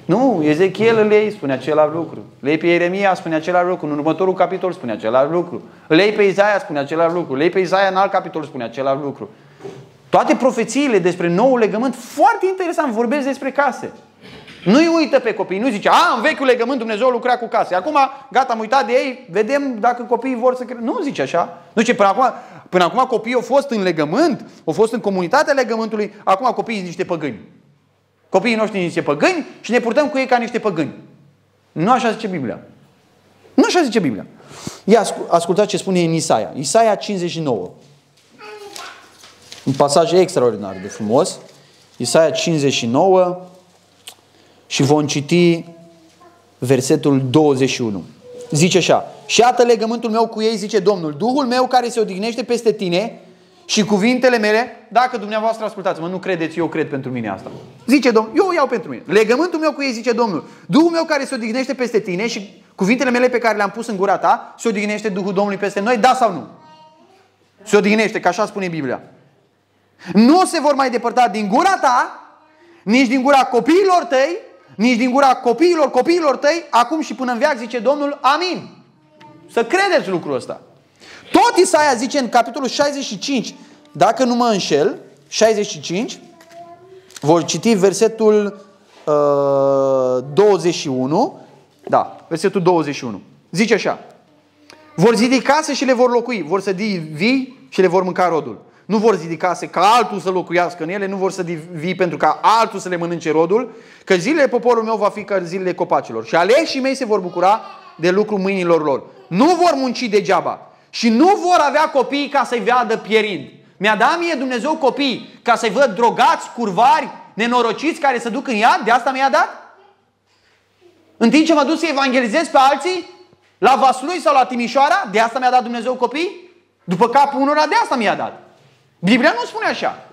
nu, Ezechiel îl iei, spune același lucru. Îl iei pe Ieremia, spune același lucru. În următorul capitol spune același lucru. Îl iei pe Isaia, spune același lucru. Îl iei pe Isaia în alt capitol, spune același lucru. Toate profețiile despre nou legământ, foarte interesant, vorbesc despre case. Nu-i uită pe copii, nu zice, a, în vechiul legământ Dumnezeu lucra cu case. Acum, gata, am uitat de ei, vedem dacă copiii vor să cre... Nu zice așa. Nu zice, până acum, până acum copiii au fost în legământ, au fost în comunitatea legământului, acum copiii sunt niște păgâni. Copiii noștri sunt niște păgâni și ne purtăm cu ei ca niște păgâni. Nu așa zice Biblia. Nu așa zice Biblia. Ia ascultați ce spune în Isaia. Isaia 59. Un pasaj extraordinar de frumos. Isaia 59 și vom citi versetul 21. Zice așa, și iată legământul meu cu ei, zice Domnul, Duhul meu care se odihnește peste tine și cuvintele mele, dacă dumneavoastră ascultați-mă, nu credeți, eu cred pentru mine asta. Zice Domnul, eu o iau pentru mine. Legământul meu cu ei, zice Domnul, Duhul meu care se odihnește peste tine și cuvintele mele pe care le-am pus în gura ta, se odihnește Duhul Domnului peste noi, da sau nu? Se odihnește, că așa spune Biblia. Nu se vor mai depărta din gura ta, nici din gura copiilor tăi, nici din gura copiilor copiilor tăi, acum și până în viață, zice Domnul, amin. Să credeți lucrul ăsta. Tot Isaia zice în capitolul 65, dacă nu mă înșel, 65, vor citi versetul uh, 21, da, versetul 21. Zice așa, vor zidi case și le vor locui, vor să vii și le vor mânca rodul. Nu vor zidi case ca altul să locuiască în ele, nu vor să vii pentru ca altul să le mănânce rodul, că zilele poporul meu va fi ca zilele copacilor. Și aleșii mei se vor bucura de lucru mâinilor lor. Nu vor munci degeaba și nu vor avea copii ca să-i vadă pierind. Mi-a dat mie Dumnezeu copii ca să-i văd drogați, curvari, nenorociți care să duc în iad? De asta mi-a dat? În timp ce mă duc să evangelizez pe alții, la Vaslui sau la Timișoara, de asta mi-a dat Dumnezeu copii? După capul unora de asta mi-a dat. Biblia nu spune așa.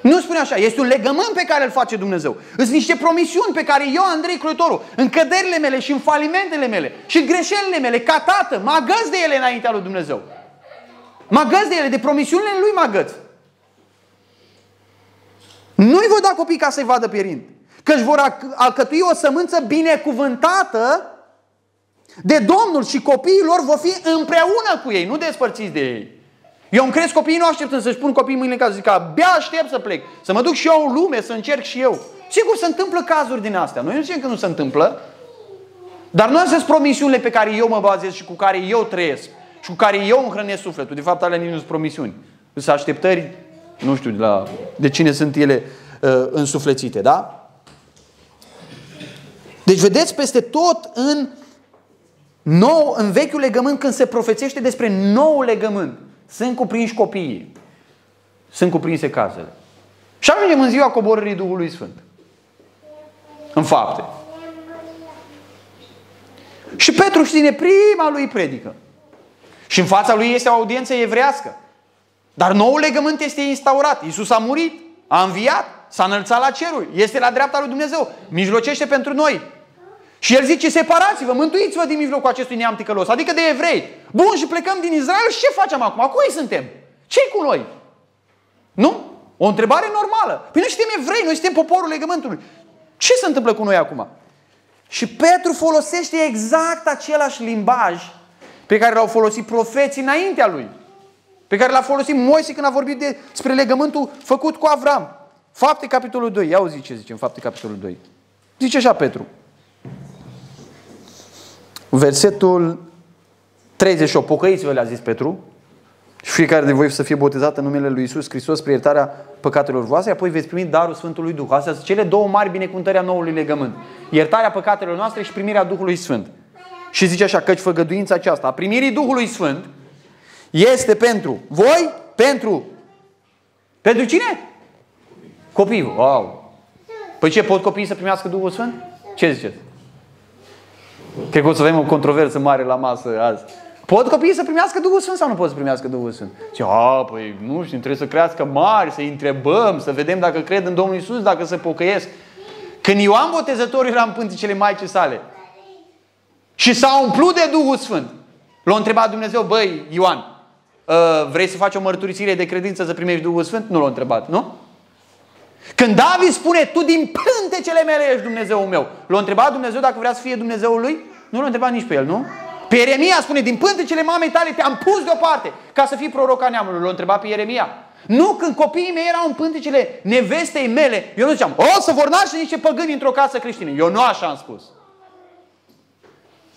Nu spune așa, este un legământ pe care îl face Dumnezeu. Sunt niște promisiuni pe care eu, Andrei Croitoru, în căderile mele și în falimentele mele și în greșelile mele, ca tată, mă agăț de ele înaintea lui Dumnezeu. Mă agăț de ele, de promisiunile lui mă agăț. Nu-i voi da copii ca să-i vadă pierind. Că își vor alcătui o sămânță binecuvântată de Domnul și copiii lor vor fi împreună cu ei, nu despărțiți de ei. Eu îmi cresc copiii, nu aștept să-și pun copiii mâine în casă. Zic că abia aștept să plec. Să mă duc și eu în lume, să încerc și eu. Sigur, se întâmplă cazuri din astea. Noi nu zicem că nu se întâmplă. Dar nu sunt promisiunile pe care eu mă bazez și cu care eu trăiesc. Și cu care eu îmi hrănesc sufletul. De fapt, alea nici nu sunt promisiuni. Sunt așteptări, nu știu de, la, de cine sunt ele uh, însuflețite, da? Deci vedeți peste tot în nou, în vechiul legământ când se profețește despre nou legământ. Sunt cuprinși copiii. Sunt cuprinse casele. Și ajungem în ziua coborârii Duhului Sfânt. În fapte. Și Petru știe prima lui predică. Și în fața lui este o audiență evrească. Dar noul legământ este instaurat. Iisus a murit, a înviat, s-a înălțat la ceruri, este la dreapta lui Dumnezeu, mijlocește pentru noi. Și el zice, separați-vă, mântuiți-vă din mijlocul acestui neam ticălos, adică de evrei. Bun, și plecăm din Israel și ce facem acum? Cui suntem? ce cu noi? Nu? O întrebare normală. Păi noi suntem evrei, noi suntem poporul legământului. Ce se întâmplă cu noi acum? Și Petru folosește exact același limbaj pe care l-au folosit profeții înaintea lui. Pe care l-a folosit Moise când a vorbit despre legământul făcut cu Avram. Fapte capitolul 2. Ia auzi ce zice în fapte capitolul 2. Zice așa Petru. Versetul 38. Pocăiți-vă, le-a zis Petru. Și fiecare de voi să fie botezat în numele Lui Isus Hristos spre iertarea păcatelor voastre, apoi veți primi darul Sfântului Duh. Astea sunt cele două mari binecuvântări a noului legământ. Iertarea păcatelor noastre și primirea Duhului Sfânt. Și zice așa, căci făgăduința aceasta a primirii Duhului Sfânt este pentru voi, pentru pentru cine? Copii. Wow. Păi ce, pot copiii să primească Duhul Sfânt? Ce ziceți? Cred că o să avem o controversă mare la masă azi. Pot copiii să primească Duhul Sfânt sau nu pot să primească Duhul Sfânt? Ce, a, păi nu știu, trebuie să crească mari, să întrebăm, să vedem dacă cred în Domnul Isus, dacă se pocăiesc. Când Ioan Botezător era în pântecele Maicii sale și s-a umplut de Duhul Sfânt, l-a întrebat Dumnezeu, băi, Ioan, ă, vrei să faci o mărturisire de credință să primești Duhul Sfânt? Nu l-a întrebat, nu? Când David spune, tu din pântecele mele ești Dumnezeul meu, l-a întrebat Dumnezeu dacă vrea să fie Dumnezeul lui? Nu l-a întrebat nici pe el, nu? Pe Ieremia spune, din pântecele mamei tale te-am pus deoparte ca să fii proroc a neamului. L-a întrebat pe Ieremia. Nu, când copiii mei erau în pântecele nevestei mele, eu nu ziceam, o să vor naște niște păgâni într-o casă creștină. Eu nu așa am spus.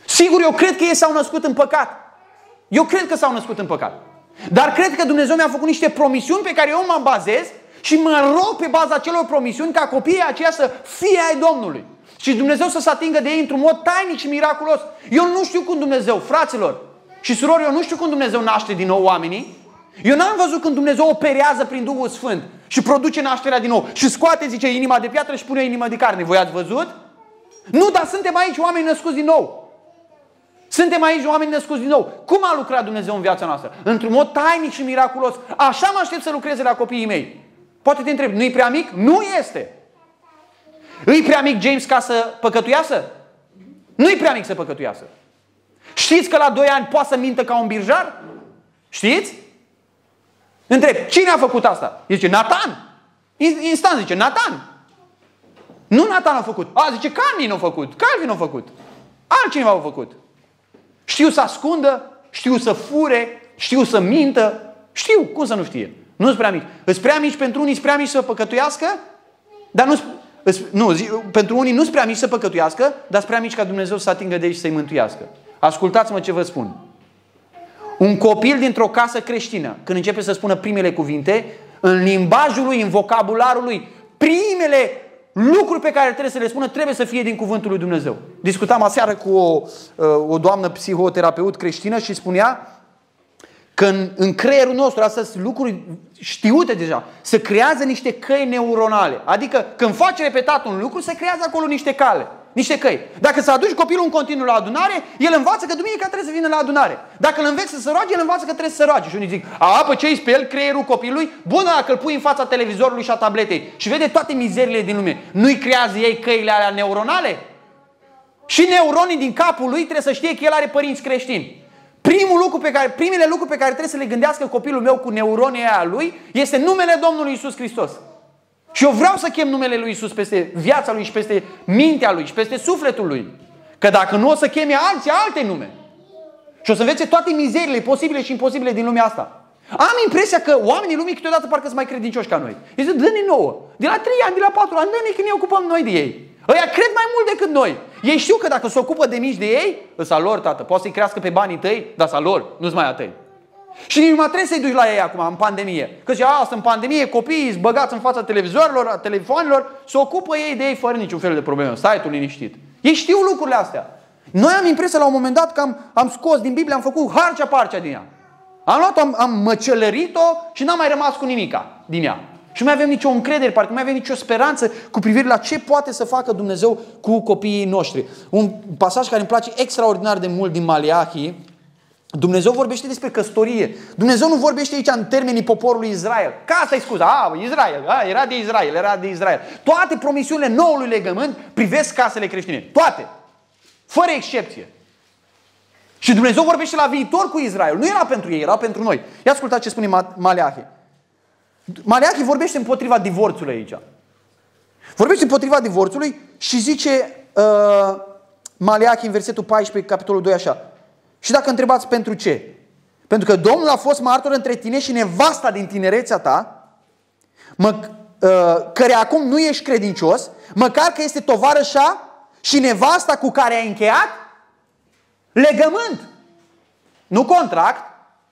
Sigur, eu cred că ei s-au născut în păcat. Eu cred că s-au născut în păcat. Dar cred că Dumnezeu mi-a făcut niște promisiuni pe care eu mă bazez și mă rog pe baza celor promisiuni ca copiii aceia să fie ai Domnului. Și Dumnezeu să se atingă de ei într-un mod tainic și miraculos. Eu nu știu cum Dumnezeu, fraților și surori, eu nu știu cum Dumnezeu naște din nou oamenii. Eu n-am văzut când Dumnezeu operează prin Duhul Sfânt și produce nașterea din nou și scoate, zice, inima de piatră și pune inima de carne. Voi ați văzut? Nu, dar suntem aici oameni născuți din nou. Suntem aici oameni născuți din nou. Cum a lucrat Dumnezeu în viața noastră? Într-un mod tainic și miraculos. Așa mă aștept să lucreze la copiii mei. Poate te întreb, nu-i prea mic? Nu este. Îi prea mic James ca să păcătuiasă? Nu-i prea mic să păcătuiasă. Știți că la 2 ani poate să mintă ca un birjar? Știți? Întreb, cine a făcut asta? El zice, Nathan. Instant zice, Nathan. Nu Nathan a făcut. A, zice, Calvin a făcut. Calvin a făcut. Altcineva a făcut. Știu să ascundă, știu să fure, știu să mintă. Știu, cum să nu știe? Nu sunt prea mici. Îți prea mici pentru unii, sunt prea mici să păcătuiască, dar nu nu, zi, pentru unii nu sunt prea mici să păcătuiască, dar sunt prea mici ca Dumnezeu să atingă de ei și să-i mântuiască. Ascultați-mă ce vă spun. Un copil dintr-o casă creștină, când începe să spună primele cuvinte, în limbajul lui, în vocabularul lui, primele lucruri pe care trebuie să le spună trebuie să fie din cuvântul lui Dumnezeu. Discutam aseară cu o, uh, o doamnă psihoterapeut creștină și spunea că în, în creierul nostru, astea sunt lucruri știute deja, se creează niște căi neuronale. Adică când faci repetat un lucru, se creează acolo niște cale. niște căi. Dacă să aduci copilul în continuu la adunare, el învață că duminica trebuie să vină la adunare. Dacă îl înveți să se roage, el învață că trebuie să se roage. Și unii zic, a, pe ce îi speli creierul copilului? Bună, dacă îl pui în fața televizorului și a tabletei și vede toate mizerile din lume, nu-i creează ei căile alea neuronale? Și neuronii din capul lui trebuie să știe că el are părinți creștini. Primul lucru pe care, primele lucruri pe care trebuie să le gândească copilul meu cu neuronii aia lui este numele Domnului Isus Hristos. Și eu vreau să chem numele lui Isus peste viața lui și peste mintea lui și peste sufletul lui. Că dacă nu o să cheme alții alte nume. Și o să învețe toate mizerile posibile și imposibile din lumea asta. Am impresia că oamenii lumii câteodată parcă sunt mai credincioși ca noi. Este dă-ne nouă. De la 3 ani, de la 4 ani, dă-ne când ne ocupăm noi de ei. Ăia cred mai mult decât noi. Ei știu că dacă se ocupă de mici de ei, îs lor, tată. Poți să-i crească pe banii tăi, dar să lor, nu-ți mai a tăi. Și nici nu mai trebuie să-i duci la ei acum, în pandemie. Că zice, a, sunt în pandemie, copiii sunt băgați în fața televizorilor, a telefonilor, se ocupă ei de ei fără niciun fel de problemă. Stai tu liniștit. Ei știu lucrurile astea. Noi am impresia la un moment dat că am, am scos din Biblie, am făcut harcea parcea din ea. Am luat-o, am, am măcelărit-o și n-am mai rămas cu nimica din ea. Și nu mai avem nicio încredere, parcă nu mai avem nicio speranță cu privire la ce poate să facă Dumnezeu cu copiii noștri. Un pasaj care îmi place extraordinar de mult din Maliahi, Dumnezeu vorbește despre căsătorie. Dumnezeu nu vorbește aici în termenii poporului Israel. Ca asta e scuza. A, Israel. A, era de Israel. Era de Israel. Toate promisiunile noului legământ privesc casele creștine. Toate. Fără excepție. Și Dumnezeu vorbește la viitor cu Israel. Nu era pentru ei, era pentru noi. Ia ascultați ce spune Maleahi. Maleahi vorbește împotriva divorțului aici. Vorbește împotriva divorțului și zice uh, Maleahi în versetul 14, capitolul 2 așa. Și dacă întrebați pentru ce? Pentru că Domnul a fost martor între tine și nevasta din tinerețea ta, mă, uh, care acum nu ești credincios, măcar că este tovarășa și nevasta cu care ai încheiat legământ. Nu contract,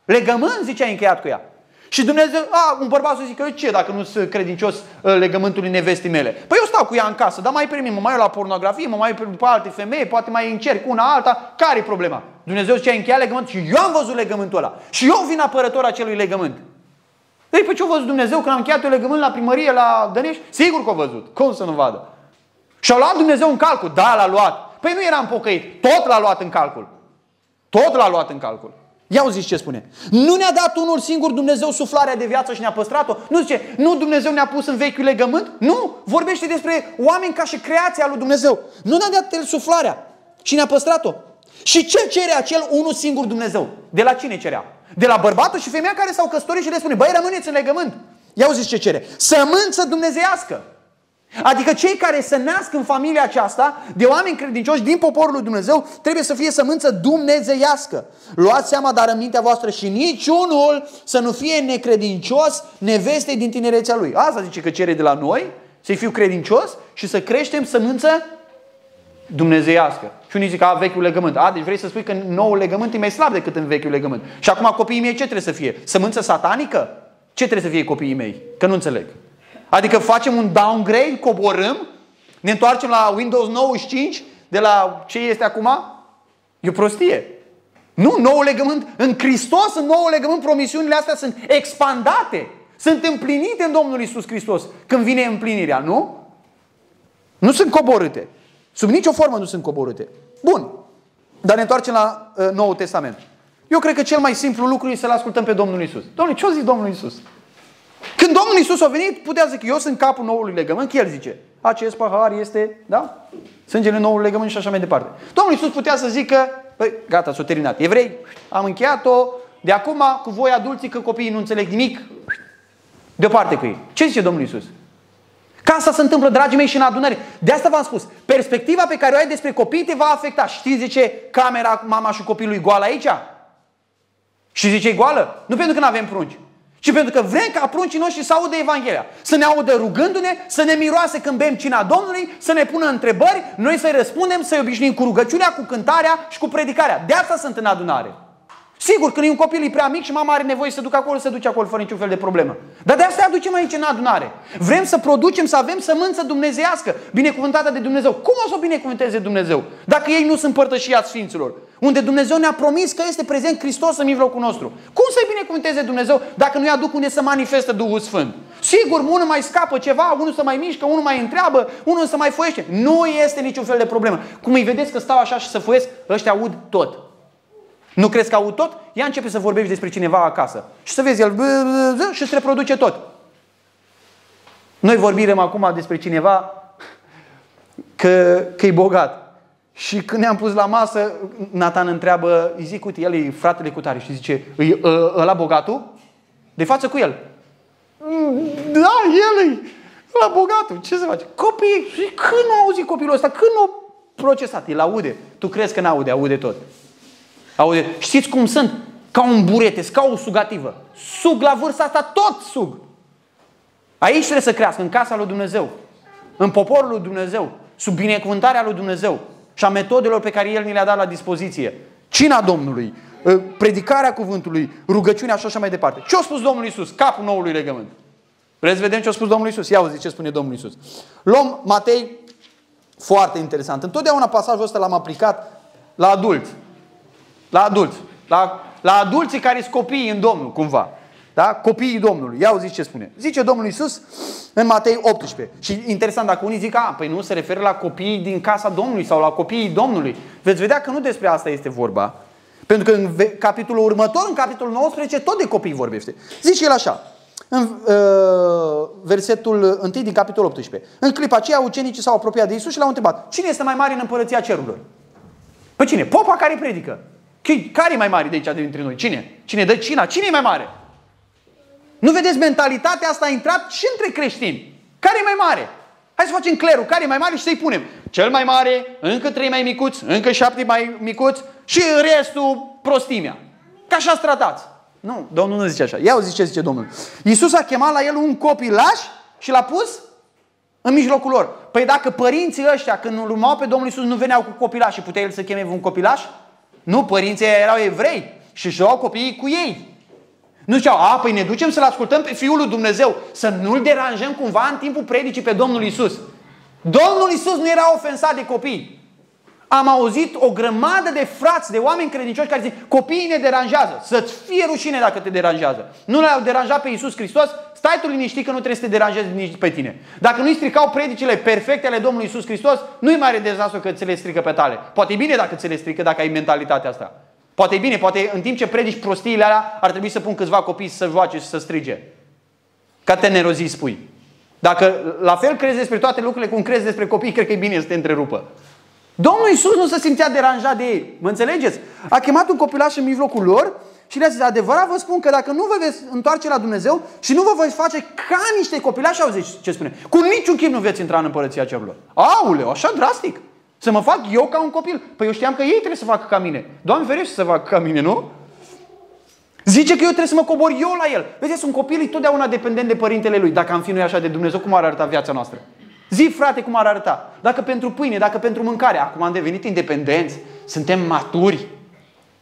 legământ, zice, ai încheiat cu ea. Și Dumnezeu, a, un bărbat să zică, ce dacă nu sunt credincios uh, legământului nevestii mele? Păi eu stau cu ea în casă, dar mai primim, mă mai la pornografie, mă mai pe alte femei, poate mai încerc una alta. care e problema? Dumnezeu zice, ai încheiat legământ și eu am văzut legământul ăla. Și eu vin apărător acelui legământ. Ei, pe ce a văzut Dumnezeu când am încheiat eu legământ la primărie, la Dănești? Sigur că a văzut. Cum să nu vadă? Și-a luat Dumnezeu în calcul. Da, l-a luat. Păi nu eram pocăit. Tot l-a luat în calcul. Tot l-a luat în calcul. Ia uziți ce spune. Nu ne-a dat unul singur Dumnezeu suflarea de viață și ne-a păstrat-o? Nu zice, nu Dumnezeu ne-a pus în vechiul legământ? Nu, vorbește despre oameni ca și creația lui Dumnezeu. Nu ne-a dat el suflarea și ne-a păstrat-o. Și ce cere acel unul singur Dumnezeu? De la cine cerea? De la bărbatul și femeia care s-au căsătorit și le spune, băi, rămâneți în legământ. Ia uziți ce cere. Sămânță dumnezeiască. Adică cei care se nasc în familia aceasta de oameni credincioși din poporul lui Dumnezeu trebuie să fie sămânță dumnezeiască. Luați seama, dar în mintea voastră și niciunul să nu fie necredincios nevestei din tinerețea lui. Asta zice că cere de la noi, să-i fiu credincios și să creștem sămânță dumnezeiască. Și unii zic, a, vechiul legământ. A, deci vrei să spui că noul legământ e mai slab decât în vechiul legământ. Și acum copiii mei ce trebuie să fie? Sămânță satanică? Ce trebuie să fie copiii mei? Că nu înțeleg. Adică facem un downgrade, coborâm, ne întoarcem la Windows 95 de la ce este acum? E o prostie. Nu, nou legământ, în Hristos, în nou legământ, promisiunile astea sunt expandate. Sunt împlinite în Domnul Isus Hristos când vine împlinirea, nu? Nu sunt coborâte. Sub nicio formă nu sunt coborâte. Bun. Dar ne întoarcem la uh, Noul Testament. Eu cred că cel mai simplu lucru este să-L ascultăm pe Domnul Isus. Domnule, ce-o zis Domnul Isus? Când Domnul Isus a venit, putea zic, eu sunt capul noului legământ, că El zice, acest pahar este, da? Sângele noului legământ și așa mai departe. Domnul Isus putea să zică, păi, gata, s-a terminat. Evrei, am încheiat-o, de acum, cu voi adulții, că copiii nu înțeleg nimic, deoparte cu ei. Ce zice Domnul Isus? Ca asta se întâmplă, dragii mei, și în adunare. De asta v-am spus, perspectiva pe care o ai despre copii te va afecta. Știți de ce camera mama și copilului goală aici? Și zice e goală? Nu pentru că nu avem prunci ci pentru că vrem ca pruncii noștri să audă Evanghelia. Să ne audă rugându-ne, să ne miroase când bem cina Domnului, să ne pună întrebări, noi să-i răspundem, să-i obișnuim cu rugăciunea, cu cântarea și cu predicarea. De asta sunt în adunare. Sigur, când e un copil e prea mic și mama are nevoie să ducă acolo, să duce acolo fără niciun fel de problemă. Dar de asta aducem aici în adunare. Vrem să producem, să avem sămânță dumnezeiască, binecuvântată de Dumnezeu. Cum o să o binecuvânteze Dumnezeu? Dacă ei nu sunt părtășia Sfinților. Unde Dumnezeu ne-a promis că este prezent Hristos în mijlocul nostru. Cum să-i binecuvânteze Dumnezeu dacă nu-i aduc unde să manifestă Duhul Sfânt? Sigur, unul mai scapă ceva, unul să mai mișcă, unul mai întreabă, unul să mai foiește. Nu este niciun fel de problemă. Cum îi vedeți că stau așa și să foiesc, ăștia aud tot. Nu crezi că aud tot? Ia începe să vorbești despre cineva acasă. Și să vezi el și se reproduce tot. Noi vorbim acum despre cineva că, că e bogat. Și când ne-am pus la masă, Nathan întreabă, îi zic, uite, el e fratele cu tare și zice, e ă, ăla bogatul? De față cu el. Da, el e la bogatul. Ce să face? Copii. Și când nu auzi copilul ăsta? Când nu procesat? El aude. Tu crezi că n-aude, aude tot. Aude. Știți cum sunt? Ca un burete, ca o sugativă. Sug la vârsta asta, tot sug. Aici trebuie să crească, în casa lui Dumnezeu. În poporul lui Dumnezeu. Sub binecuvântarea lui Dumnezeu. Și a metodelor pe care El ni le-a dat la dispoziție. Cina Domnului, ă, predicarea cuvântului, rugăciunea și așa mai departe. Ce a spus Domnul Isus? Capul noului legământ. Vreți să vedem ce a spus Domnul Isus? Ia auzi ce spune Domnul Isus. Luăm Matei, foarte interesant. Întotdeauna pasajul ăsta l-am aplicat la adulți. La adulți. La, la adulții care sunt copiii în Domnul, cumva. Da? Copiii Domnului. Ia auziți ce spune. Zice Domnul Isus în Matei 18. Și interesant, dacă unii zic, a, păi nu se referă la copiii din casa Domnului sau la copiii Domnului. Veți vedea că nu despre asta este vorba. Pentru că în capitolul următor, în capitolul 19, tot de copii vorbește. Zice el așa, în uh, versetul 1 din capitolul 18. În clipa aceea, ucenicii s-au apropiat de Isus și l-au întrebat, cine este mai mare în împărăția cerurilor? Pe cine? Popa care predică. Care e mai mare de aici dintre noi? Cine? Cine dă cina? Cine e mai mare? Nu vedeți mentalitatea asta a intrat și între creștini. Care e mai mare? Hai să facem clerul. Care e mai mare și să-i punem. Cel mai mare, încă trei mai micuți, încă șapte mai micuți și restul prostimea. Ca așa tratați. Nu, Domnul nu zice așa. Ia zice ce zice Domnul. Iisus a chemat la el un copilaș și l-a pus în mijlocul lor. Păi dacă părinții ăștia, când îl urmau pe Domnul Iisus, nu veneau cu copilaș și putea el să cheme un copilaș? Nu, părinții erau evrei și își luau copiii cu ei. Nu ziceau, a, păi ne ducem să-L ascultăm pe Fiul lui Dumnezeu, să nu-L deranjăm cumva în timpul predicii pe Domnul Isus. Domnul Isus nu era ofensat de copii. Am auzit o grămadă de frați, de oameni credincioși care zic, copiii ne deranjează. Să-ți fie rușine dacă te deranjează. Nu l-au deranjat pe Isus Hristos, stai tu liniștit că nu trebuie să te deranjezi nici pe tine. Dacă nu-i stricau predicile perfecte ale Domnului Isus Hristos, nu-i mare dezastru că ți le strică pe tale. Poate e bine dacă ți le strică, dacă ai mentalitatea asta. Poate e bine, poate în timp ce predici prostiile alea, ar trebui să pun câțiva copii să joace și să strige. Ca te nerozii spui. Dacă la fel crezi despre toate lucrurile cum crezi despre copii, cred că e bine să te întrerupă. Domnul Isus nu se simțea deranjat de ei. Mă înțelegeți? A chemat un copilaș în mijlocul lor și le-a zis, adevărat vă spun că dacă nu vă veți întoarce la Dumnezeu și nu vă veți face ca niște copilași, auziți ce spune? Cu niciun chip nu veți intra în împărăția cerurilor. Auleu, așa drastic. Să mă fac eu ca un copil. Păi eu știam că ei trebuie să facă ca mine. Doamne ferește să facă ca mine, nu? Zice că eu trebuie să mă cobor eu la el. Vedeți, un copil e totdeauna dependent de părintele lui. Dacă am fi noi așa de Dumnezeu, cum ar arăta viața noastră? Zi, frate, cum ar arăta. Dacă pentru pâine, dacă pentru mâncare. Acum am devenit independenți, suntem maturi.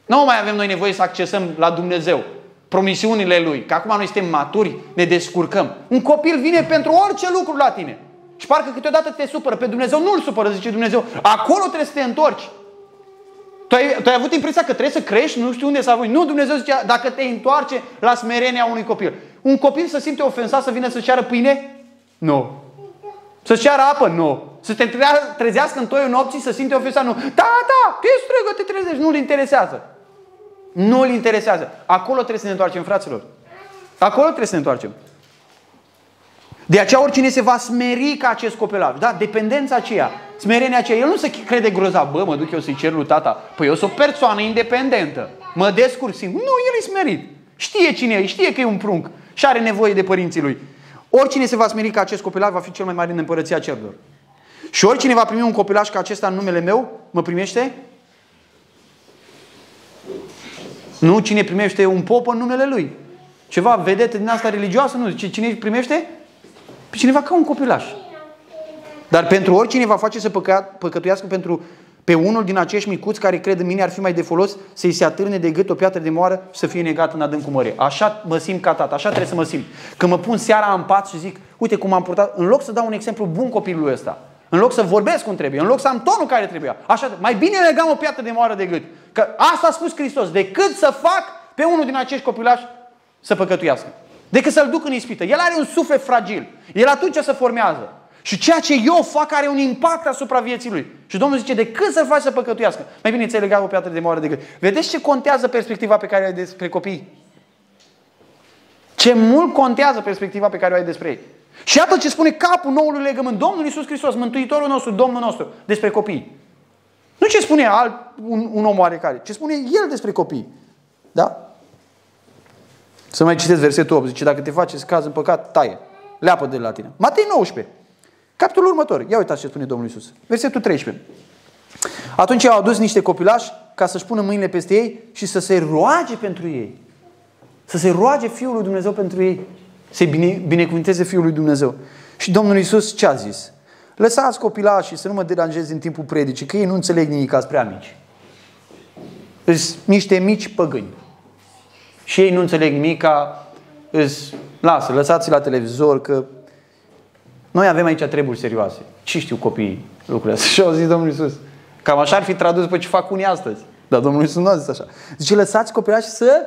Nu mai avem noi nevoie să accesăm la Dumnezeu promisiunile Lui. Că acum noi suntem maturi, ne descurcăm. Un copil vine pentru orice lucru la tine. Și parcă câteodată te supără. Pe Dumnezeu nu-L supără, zice Dumnezeu. Acolo trebuie să te întorci. Tu ai, tu ai avut impresia că trebuie să crești, nu știu unde să ajungi. Nu, Dumnezeu zice, dacă te întoarce la smerenia unui copil. Un copil să simte ofensat să vină să ceară pâine? Nu. Să-ți ceară apă? Nu. Să te trezească în toiul nopții să simte ofensat? Nu. Da, da, te strigă, te trezești, nu-l interesează. Nu-l interesează. Acolo trebuie să ne întoarcem, fraților. Acolo trebuie să ne întoarcem. De aceea oricine se va smeri ca acest copilaj, da? Dependența aceea, smerenia aceea, el nu se crede grozav, bă, mă duc eu să-i cer lui tata. Păi eu sunt o persoană independentă, mă descurc singur. Nu, el e smerit. Știe cine e, știe că e un prunc și are nevoie de părinții lui. Oricine se va smeri ca acest copilaj va fi cel mai mare în împărăția cerurilor. Și oricine va primi un copilaj ca acesta în numele meu, mă primește? Nu cine primește un pop în numele lui. Ceva vedete din asta religioasă, nu. Cine primește? Pe cineva ca un copilaș. Dar pentru oricine va face să păcă, păcătuiască pentru, pe unul din acești micuți care cred în mine ar fi mai de folos să-i se atârne de gât o piatră de moară și să fie negat în adâncul mării. Așa mă simt ca tată, așa trebuie să mă simt. Când mă pun seara în pat și zic, uite cum am purtat, în loc să dau un exemplu bun copilului ăsta, în loc să vorbesc cum trebuie, în loc să am tonul care trebuia, așa, mai bine legam o piatră de moară de gât. Că asta a spus Hristos, decât să fac pe unul din acești copilași să păcătuiască. Decât să-l duc în ispită. El are un suflet fragil. El atunci se formează. Și ceea ce eu fac are un impact asupra vieții lui. Și Domnul zice, de când să-l faci să păcătuiască? Mai bine ți-ai legat o piatră de moară decât. Vedeți ce contează perspectiva pe care ai despre copii? Ce mult contează perspectiva pe care o ai despre ei. Și iată ce spune capul noului legământ, Domnul Iisus Hristos, Mântuitorul nostru, Domnul nostru, despre copii. Nu ce spune alt, un, un om oarecare, ce spune El despre copii. Da? Să mai citesc versetul 8. Zice, dacă te faceți caz în păcat, taie. Leapă de la tine. Matei 19. Capitolul următor. Ia uitați ce spune Domnul Isus. Versetul 13. Atunci au adus niște copilași ca să-și pună mâinile peste ei și să se roage pentru ei. Să se roage Fiul lui Dumnezeu pentru ei. Să-i bine, binecuvinteze Fiul lui Dumnezeu. Și Domnul Isus ce a zis? Lăsați copilașii să nu mă deranjeze în timpul predicii, că ei nu înțeleg nimic, ați prea mici. Sunt niște mici păgâni. Și ei nu înțeleg nimic, ca îs, lasă, lăsați la televizor, că noi avem aici treburi serioase. Ce știu copiii lucrurile astea? Și au zis Domnul Iisus. Cam așa ar fi tradus după ce fac unii astăzi. Dar Domnul Iisus nu a zis așa. Zice, lăsați copilașii să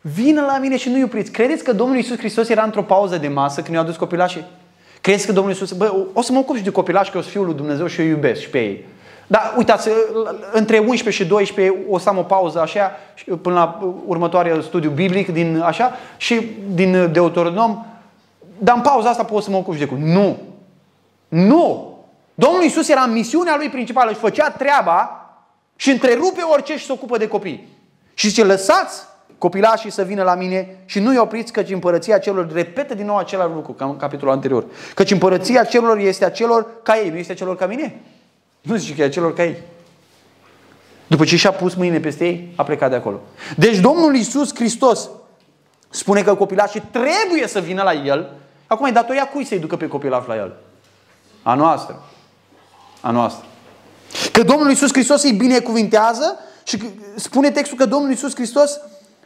vină la mine și nu-i opriți. Credeți că Domnul Iisus Hristos era într-o pauză de masă când i-a adus copilașii? Credeți că Domnul Iisus, bă, o să mă ocup și de copilași, că eu sunt Fiul lui Dumnezeu și eu iubesc și pe ei. Dar uitați, între 11 și 12 o să am o pauză așa, până la următoarea studiu biblic din așa, și din Deuteronom, dar în pauza asta pot să mă ocup și de cum. Nu! Nu! Domnul Iisus era în misiunea lui principală și făcea treaba și întrerupe orice și se ocupă de copii. Și zice, lăsați copilașii să vină la mine și nu-i opriți căci împărăția celor, repetă din nou același lucru, ca în capitolul anterior, căci împărăția celor este a celor ca ei, nu este a celor ca mine. Nu zice că e a celor ca ei. După ce și-a pus mâine peste ei, a plecat de acolo. Deci Domnul Iisus Hristos spune că copilașii trebuie să vină la El. Acum e datoria cui să-i ducă pe copilaș la El? A noastră. A noastră. Că Domnul Iisus Hristos îi binecuvintează și spune textul că Domnul Iisus Hristos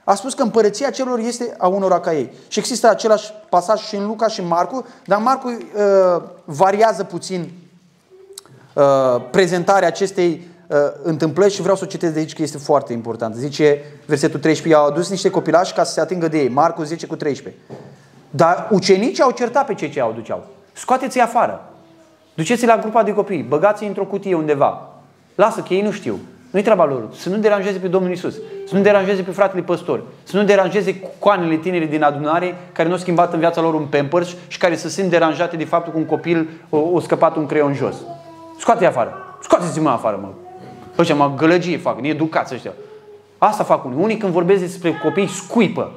a spus că împărăția celor este a unora ca ei. Și există același pasaj și în Luca și în Marcu, dar Marcu uh, variază puțin uh, prezentarea acestei uh, întâmplări și vreau să o citesc de aici că este foarte important. Zice versetul 13, i-au adus niște copilași ca să se atingă de ei. Marcu 10 cu 13. Dar ucenicii au certat pe cei ce au duceau. Scoateți-i afară. Duceți-i la grupa de copii, băgați-i într-o cutie undeva. Lasă că ei nu știu. Nu-i treaba lor. Să nu deranjeze pe Domnul Isus. Să nu deranjeze pe fratele păstor. Să nu deranjeze coanele tineri din adunare care nu au schimbat în viața lor un pampers și care să simt deranjate de faptul că un copil o, o scăpat un creion jos. Scoate-i afară. Scoateți-mă afară, mă. Ăștia mă gălăgie fac, educați ăștia. Asta fac unii. Unii când vorbesc despre copii scuipă.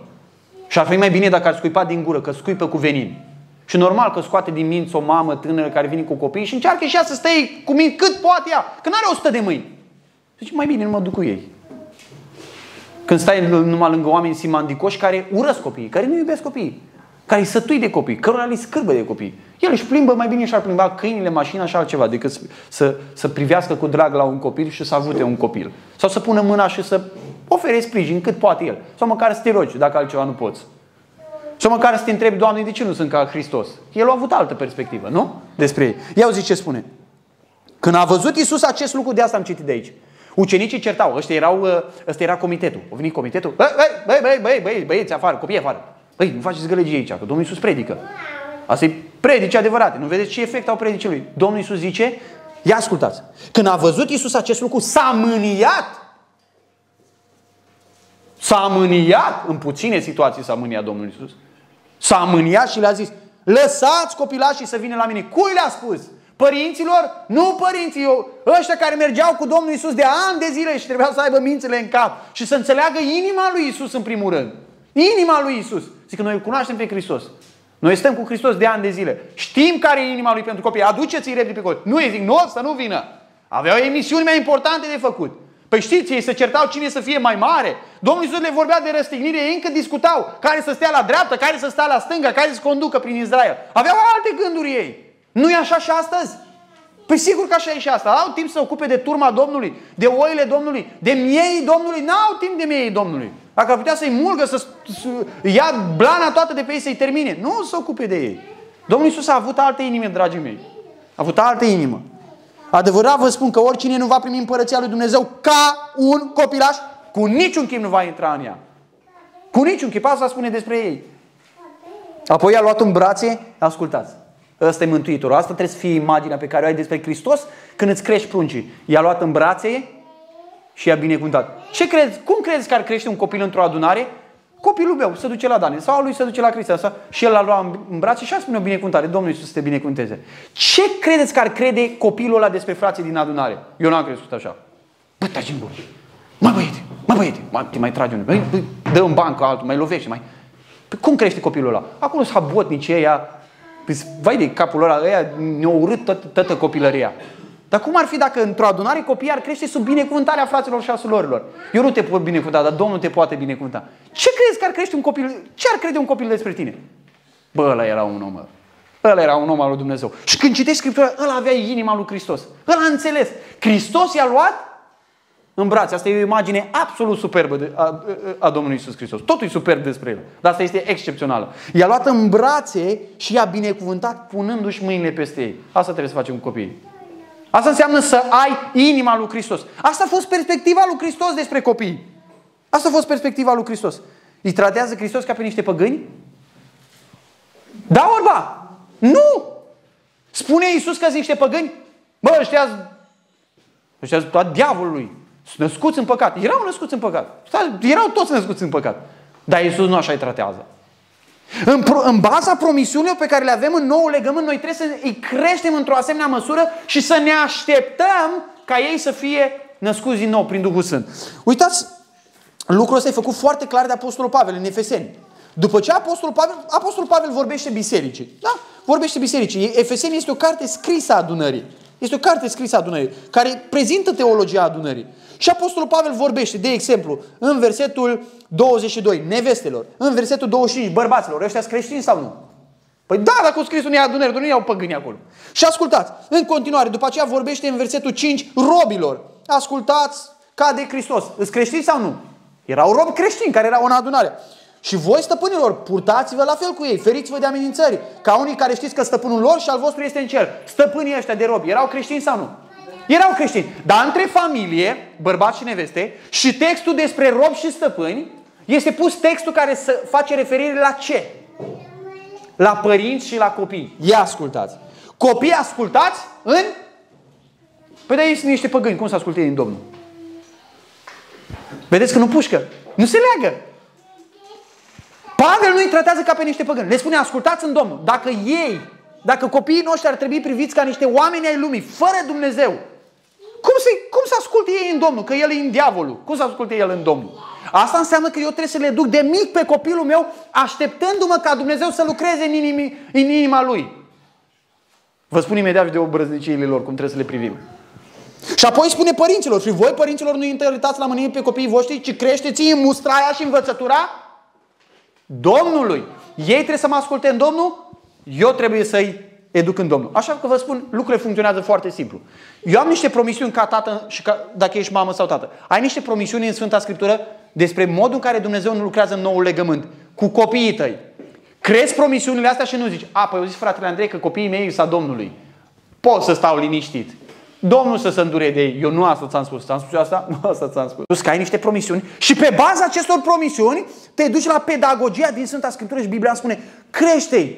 Și ar fi mai bine dacă ar scuipa din gură, că scuipă cu venin. Și normal că scoate din minți o mamă tânără care vine cu copii și încearcă și ea să stea cu mine cât poate ea, că nu are 100 de mâini. Zice, mai bine nu mă duc cu ei. Când stai numai lângă oameni simandicoși care urăsc copiii, care nu iubesc copiii, care îi sătui de copii, cărora li scârbă de copii. El își plimbă mai bine și ar plimba câinile, mașina și altceva decât să, să privească cu drag la un copil și să avute un copil. Sau să pună mâna și să ofere sprijin cât poate el. Sau măcar să te rogi dacă altceva nu poți. Sau măcar să te întrebi, Doamne, de ce nu sunt ca Hristos? El a avut altă perspectivă, nu? Despre ei. Ia uzi ce spune. Când a văzut Isus acest lucru, de asta am citit de aici. Ucenicii certau, ăștia erau, ă, ăsta era comitetul. A venit comitetul, băi, băi, băi, băi, băi, băieți afară, copii afară. Băi, nu faceți gălăgie aici, că Domnul Iisus predică. Asta e predice adevărate. Nu vedeți ce efect au predicii lui. Domnul Iisus zice, ia ascultați, când a văzut Iisus acest lucru, s-a mâniat. S-a mâniat, în puține situații s-a mâniat Domnul Iisus. S-a mâniat și le-a zis, lăsați copilașii să vină la mine. Cui le-a spus? Părinților? Nu părinții, eu, ăștia care mergeau cu Domnul Isus de ani de zile și trebuiau să aibă mințele în cap și să înțeleagă inima lui Isus în primul rând. Inima lui Isus. Zic că noi îl cunoaștem pe Hristos. Noi stăm cu Hristos de ani de zile. Știm care e inima lui pentru copii. Aduceți-i repede pe copii. Nu îi zic, nu, să nu vină. Aveau emisiuni mai importante de făcut. Păi știți, ei se certau cine să fie mai mare. Domnul Iisus le vorbea de răstignire, ei încă discutau care să stea la dreapta, care să stea la stânga, care să conducă prin Israel. Aveau alte gânduri ei. Nu e așa și astăzi? Păi sigur că așa e și asta. Au timp să se ocupe de turma Domnului, de oile Domnului, de miei Domnului. N-au timp de miei Domnului. Dacă ar putea să-i mulgă, să, să ia blana toată de pe ei să-i termine. Nu se ocupe de ei. Domnul Iisus a avut alte inime, dragii mei. A avut altă inimă. Adevărat vă spun că oricine nu va primi împărăția lui Dumnezeu ca un copilaș, cu niciun chip nu va intra în ea. Cu niciun chip, asta spune despre ei. Apoi a luat în brațe, ascultați, ăsta e Mântuitorul, asta trebuie să fie imaginea pe care o ai despre Hristos când îți crești pruncii. I-a luat în brațe și i-a binecuvântat. Ce crezi? Cum crezi că ar crește un copil într-o adunare? Copilul meu se duce la Daniel sau lui se duce la Cristian sau, și el l-a luat în brațe și a spune o binecuvântare. Domnul Iisus să te binecuvânteze. Ce credeți că ar crede copilul ăla despre frații din adunare? Eu n-am crezut așa. Bă, taci în bun. Mă băiete, mă băiete, mai, te mai trage unul. Băi, dă în bancă altul, mai lovește, mai... Păi cum crește copilul ăla? Acolo sunt habotnici ăia, păi, vai de capul ăla, ăia ne-au urât toată, toată copilăria. Dar cum ar fi dacă într-o adunare copiii ar crește sub binecuvântarea fraților și a surorilor? Eu nu te pot binecuvânta, dar Domnul te poate binecuvânta. Ce crezi că ar crește un copil? Ce ar crede un copil despre tine? Bă, ăla era un om, Ăla era un om al lui Dumnezeu. Și când citești Scriptura, ăla avea inima lui Hristos. Ăla a înțeles. Hristos i-a luat în brațe. Asta e o imagine absolut superbă de, a, a Domnului Isus Hristos. Totul e superb despre el. Dar asta este excepțională. I-a luat în brațe și i-a binecuvântat punându-și mâinile peste ei. Asta trebuie să facem cu copiii. Asta înseamnă să ai inima lui Hristos. Asta a fost perspectiva lui Hristos despre copii. Asta a fost perspectiva lui Hristos. Îi tratează Hristos ca pe niște păgâni? Da, orba? Nu! Spune Iisus că sunt niște păgâni? Bă, ăștia, ăștia tot diavolului. Sunt născuți în păcat. Erau născuți în păcat. Erau toți născuți în păcat. Dar Iisus nu așa îi tratează. În, pro, în baza promisiunilor pe care le avem în nou legământ, noi trebuie să îi creștem într-o asemenea măsură și să ne așteptăm ca ei să fie născuți din nou prin Duhul Sfânt. Uitați, lucrul ăsta e făcut foarte clar de Apostolul Pavel în Efeseni. După ce Apostolul Pavel, Apostolul Pavel vorbește bisericii. Da? Vorbește bisericii. Efeseni este o carte scrisă a adunării. Este o carte scrisă a adunării, care prezintă teologia adunării. Și Apostolul Pavel vorbește, de exemplu, în versetul 22, nevestelor, în versetul 25, bărbaților, ăștia sunt creștini sau nu? Păi da, dacă au scris unii adunări, nu iau păgâni acolo. Și ascultați, în continuare, după aceea vorbește în versetul 5, robilor. Ascultați ca de Hristos. Îți creștini sau nu? Erau robi creștini care erau în adunare. Și voi, stăpânilor, purtați-vă la fel cu ei, feriți-vă de amenințări, ca unii care știți că stăpânul lor și al vostru este în cer. Stăpânii ăștia de robi, erau creștini sau nu? Erau creștini. Dar între familie, bărbați și neveste, și textul despre robi și stăpâni, este pus textul care să face referire la ce? La părinți și la copii. Ia ascultați. Copii ascultați în... Păi de ei sunt niște păgâni. Cum să asculte ei în Domnul? Vedeți că nu pușcă. Nu se leagă. Pavel nu îi tratează ca pe niște păgâni. Le spune, ascultați în Domnul. Dacă ei, dacă copiii noștri ar trebui priviți ca niște oameni ai lumii, fără Dumnezeu, cum să, cum să asculte ei în Domnul? Că el e în diavolul. Cum să asculte el în Domnul? Asta înseamnă că eu trebuie să le duc de mic pe copilul meu, așteptându-mă ca Dumnezeu să lucreze în, inimi, în inima lui. Vă spun imediat de obrăzniciile lor, cum trebuie să le privim. Și apoi spune părinților, și voi părinților nu interitați la mânie pe copiii voștri, ci creșteți în mustraia și învățătura Domnului. Ei trebuie să mă asculte în Domnul, eu trebuie să-i educ în Domnul. Așa că vă spun, lucrurile funcționează foarte simplu. Eu am niște promisiuni ca tată și ca, dacă ești mamă sau tată. Ai niște promisiuni în Sfânta Scriptură despre modul în care Dumnezeu nu lucrează în noul legământ cu copiii tăi. Crezi promisiunile astea și nu zici, a, păi eu zis fratele Andrei că copiii mei sunt a Domnului. Pot să stau liniștit. Domnul să se îndure de ei. Eu nu asta ți-am spus. Ți-am spus asta? Nu asta ți-am spus. Tu că ai niște promisiuni și pe baza acestor promisiuni te duci la pedagogia din Sfânta Scriptură și Biblia spune crește-i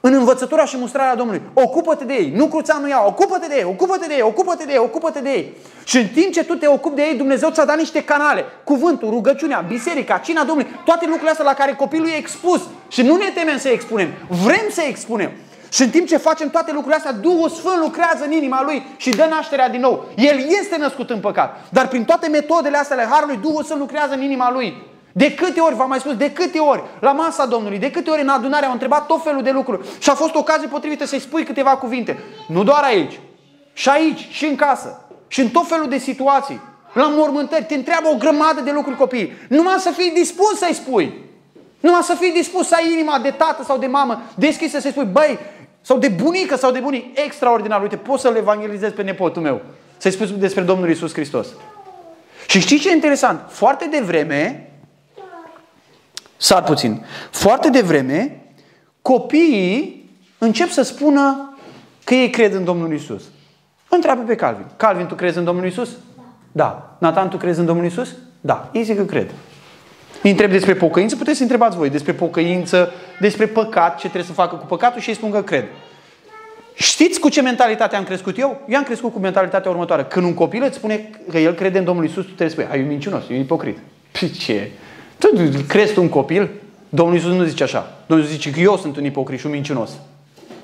în învățătura și mustrarea Domnului. Ocupă-te de ei. Nu cruța, nu ia. Ocupă-te de ei, ocupă-te de ei, ocupă-te de ei, ocupă-te de ei. Și în timp ce tu te ocupi de ei, Dumnezeu ți-a dat niște canale. Cuvântul, rugăciunea, biserica, cina Domnului. Toate lucrurile astea la care copilul e expus. Și nu ne temem să expunem. Vrem să expunem. Și în timp ce facem toate lucrurile astea, Duhul Sfânt lucrează în inima lui și dă nașterea din nou. El este născut în păcat. Dar prin toate metodele astea ale Harului, Duhul Sfânt lucrează în inima lui. De câte ori, v-am mai spus, de câte ori la masa Domnului, de câte ori în adunare au întrebat tot felul de lucruri și a fost ocazie potrivită să-i spui câteva cuvinte. Nu doar aici, și aici, și în casă, și în tot felul de situații. La mormântări, te întreabă o grămadă de lucruri copiii. Numai să fii dispus să-i spui. Numai să fii dispus să ai inima de tată sau de mamă deschisă să-i spui, băi, Sau de bunică sau de bunic. Extraordinar. Uite, poți să-l evangelizezi pe nepotul meu. Să-i spui despre Domnul Isus Hristos. Și știi ce e interesant? Foarte devreme, sar puțin, foarte devreme, copiii încep să spună că ei cred în Domnul Isus. Întreabă pe Calvin. Calvin, tu crezi în Domnul Isus? Da. Nathan, tu crezi în Domnul Isus? Da. Ei zic că cred. Îi întreb despre pocăință, puteți să întrebați voi despre pocăință, despre păcat, ce trebuie să facă cu păcatul și ei spun că cred. Știți cu ce mentalitate am crescut eu? Eu am crescut cu mentalitatea următoare. Când un copil îți spune că el crede în Domnul Isus, tu trebuie să spui, ai un minciunos, e un ipocrit. Păi ce? Tu crezi tu un copil? Domnul Isus nu zice așa. Domnul Isus zice că eu sunt un ipocrit și un minciunos.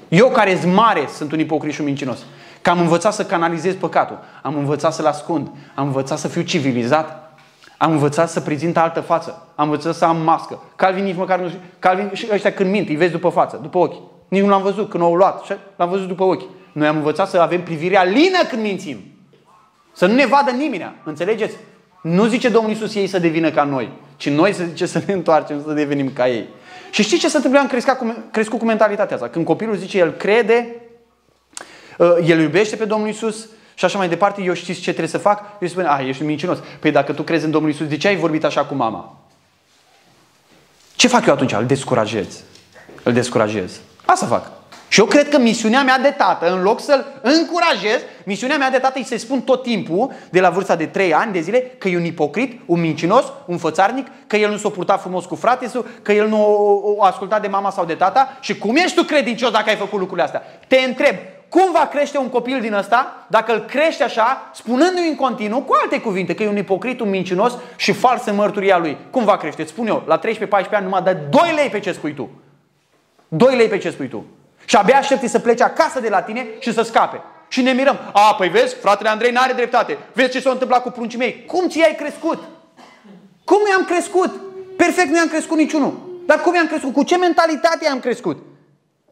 Eu care sunt mare sunt un ipocrit și un minciunos. Că am învățat să canalizez păcatul. Am învățat să-l ascund. Am învățat să fiu civilizat. Am învățat să prezint altă față. Am învățat să am mască. Calvin nici măcar nu știu. Calvin și ăștia când mint, îi vezi după față, după ochi. Nici nu l-am văzut când au luat. L-am văzut după ochi. Noi am învățat să avem privirea lină când mințim. Să nu ne vadă nimeni. Înțelegeți? Nu zice Domnul Iisus ei să devină ca noi, ci noi să zice să ne întoarcem, să devenim ca ei. Și știți ce se întâmplă? Am crescut cu, crescut cu mentalitatea asta. Când copilul zice el crede, uh, el iubește pe Domnul Iisus și așa mai departe, eu știți ce trebuie să fac? Eu spun, a, ești mincinos. Păi dacă tu crezi în Domnul Iisus, de ce ai vorbit așa cu mama? Ce fac eu atunci? Îl descurajez. Îl descurajez. Asta fac. Și eu cred că misiunea mea de tată, în loc să-l încurajez, misiunea mea de tată îi să spun tot timpul, de la vârsta de 3 ani de zile, că e un ipocrit, un mincinos, un fățarnic, că el nu s-a purtat frumos cu frate, că el nu o ascultat de mama sau de tata și cum ești tu credincios dacă ai făcut lucrurile astea? Te întreb, cum va crește un copil din ăsta dacă îl crește așa, spunându-i în continuu, cu alte cuvinte, că e un ipocrit, un mincinos și fals în mărturia lui? Cum va crește? Îți spun eu, la 13-14 ani numai dă 2 lei pe ce spui tu. 2 lei pe ce spui tu. Și abia aștepți să plece acasă de la tine și să scape. Și ne mirăm. A, păi vezi, fratele Andrei n-are dreptate. Vezi ce s-a întâmplat cu pruncii mei. Cum ți ai crescut? Cum i-am crescut? Perfect nu i-am crescut niciunul. Dar cum i-am crescut? Cu ce mentalitate am crescut?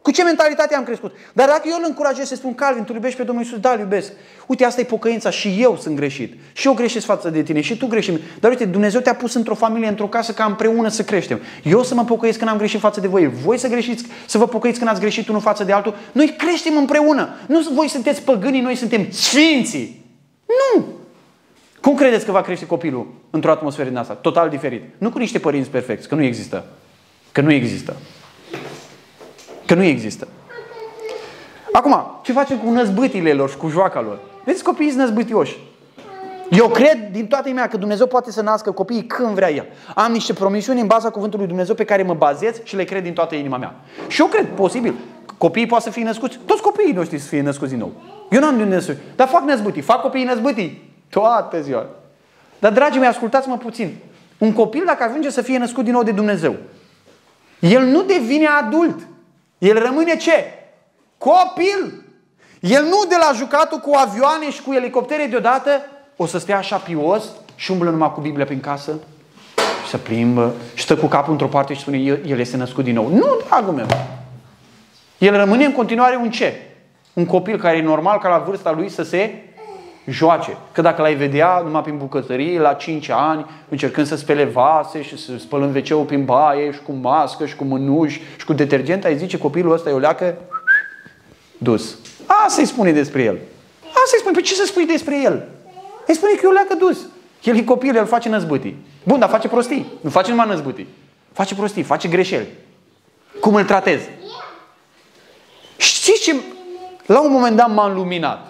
Cu ce mentalitate am crescut? Dar dacă eu îl încurajez să spun, Calvin, tu iubești pe Domnul Iisus? Da, îl iubesc. Uite, asta e pocăința și eu sunt greșit. Și eu greșesc față de tine și tu greșim. Dar uite, Dumnezeu te-a pus într-o familie, într-o casă ca împreună să creștem. Eu să mă pocăiesc când am greșit față de voi. Voi să greșiți, să vă pocăiți când ați greșit unul față de altul. Noi creștem împreună. Nu voi sunteți păgânii, noi suntem sfinții. Nu! Cum credeți că va crește copilul într-o atmosferă din asta? Total diferit. Nu cu niște părinți perfecți, că nu există. Că nu există. Că nu există. Acum, ce facem cu năzbâtile lor și cu joaca lor? Vezi, copiii sunt năzbâtioși. Eu cred din toată inima că Dumnezeu poate să nască copiii când vrea El. Am niște promisiuni în baza cuvântului Dumnezeu pe care mă bazez și le cred din toată inima mea. Și eu cred, posibil, copiii poate să fie născuți, toți copiii noștri să fie născuți din nou. Eu nu am de născut, dar fac năzbâtii, fac copiii năzbâtii. Toată ziua. Dar, dragii mei, ascultați-mă puțin. Un copil, dacă ajunge să fie născut din nou de Dumnezeu, el nu devine adult. El rămâne ce? Copil. El nu de la jucatul cu avioane și cu elicoptere deodată o să stea așa pios și umblă numai cu Biblia prin casă și se plimbă și stă cu capul într-o parte și spune el este născut din nou. Nu, dragul meu. El rămâne în continuare un ce? Un copil care e normal ca la vârsta lui să se joace. Că dacă l-ai vedea numai prin bucătărie, la 5 ani, încercând să spele vase și să spălă în wc prin baie și cu mască și cu mânuși și cu detergent, ai zice copilul ăsta e o leacă dus. A, să-i spune despre el. A, să-i spune. Păi ce să spui despre el? Îi spune că e o leacă dus. El e copil, el face năzbâtii. Bun, dar face prostii. Nu face numai năzbâtii. Face prostii, face greșeli. Cum îl tratezi? Știți ce? La un moment dat m-am luminat.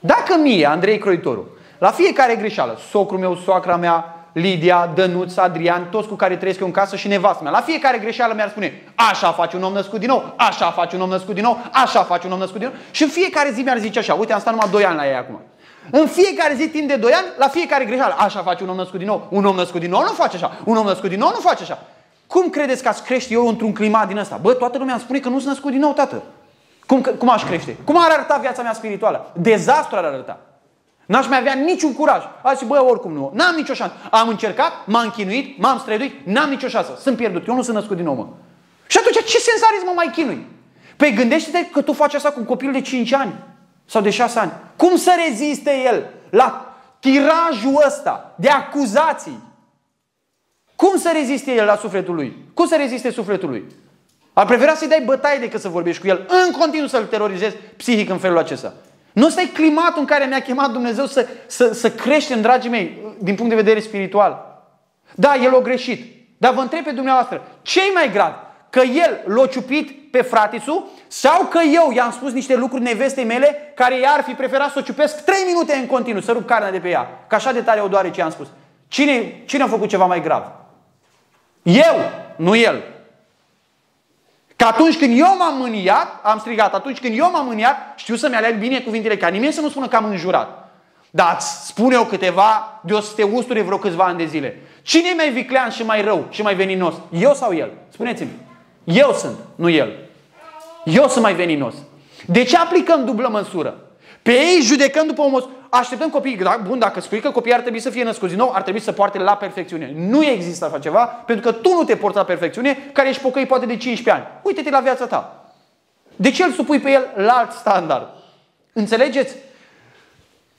Dacă mie, Andrei Croitoru, la fiecare greșeală, socrul meu, soacra mea, Lidia, Dănuț, Adrian, toți cu care trăiesc eu în casă și nevastă mea. La fiecare greșeală mi-ar spune, așa face un om născut din nou, așa face un om născut din nou, așa face un om născut din nou. Și în fiecare zi mi-ar zice așa, uite, am stat numai 2 ani la ei acum. În fiecare zi, timp de 2 ani, la fiecare greșeală, așa face un om născut din nou. Un om născut din nou nu face așa. Un om născut din nou nu face așa. Cum credeți că ați crește eu într-un climat din ăsta? Bă, toată lumea îmi spune că nu sunt născut din nou, tată. Cum, cum aș crește? Cum ar arăta viața mea spirituală? Dezastru ar arăta. N-aș mai avea niciun curaj. Aș bă, oricum nu. N-am nicio șansă. Am încercat, m-am chinuit, m-am străduit, n-am nicio șansă. Sunt pierdut. Eu nu sunt născut din nou, mă. Și atunci ce sens are să mă mai chinui? Păi gândește-te că tu faci asta cu un copil de 5 ani sau de 6 ani. Cum să reziste el la tirajul ăsta de acuzații? Cum să reziste el la sufletul lui? Cum să reziste sufletul lui? Ar prefera să-i dai bătaie decât să vorbești cu el, în continuu să-l terorizezi psihic în felul acesta. Nu ăsta e climatul în care ne-a chemat Dumnezeu să, să, să creștem, dragii mei, din punct de vedere spiritual. Da, el a greșit. Dar vă întreb pe dumneavoastră, ce mai grav? Că el l-a ciupit pe fratisul sau că eu i-am spus niște lucruri nevestei mele care ea ar fi preferat să o ciupesc 3 minute în continuu, să rup carnea de pe ea. Că așa de tare o doare ce am spus. Cine, cine a făcut ceva mai grav? Eu, nu el. Că atunci când eu m-am mâniat, am strigat, atunci când eu m-am mâniat, știu să-mi aleg bine cuvintele, ca nimeni să nu spună că am înjurat. Dar îți spun eu câteva de o să te usture vreo câțiva ani de zile. Cine e mai viclean și mai rău și mai veninos? Eu sau el? Spuneți-mi. Eu sunt, nu el. Eu sunt mai veninos. De ce aplicăm dublă măsură? Pe ei judecăm după o măsură. Așteptăm copiii, da, bun, dacă spui că copiii ar trebui să fie născuți din nou, ar trebui să poarte la perfecțiune. Nu există așa ceva, pentru că tu nu te porți la perfecțiune, care ești pocăi poate de 15 ani. Uite-te la viața ta. De ce îl supui pe el la alt standard? Înțelegeți?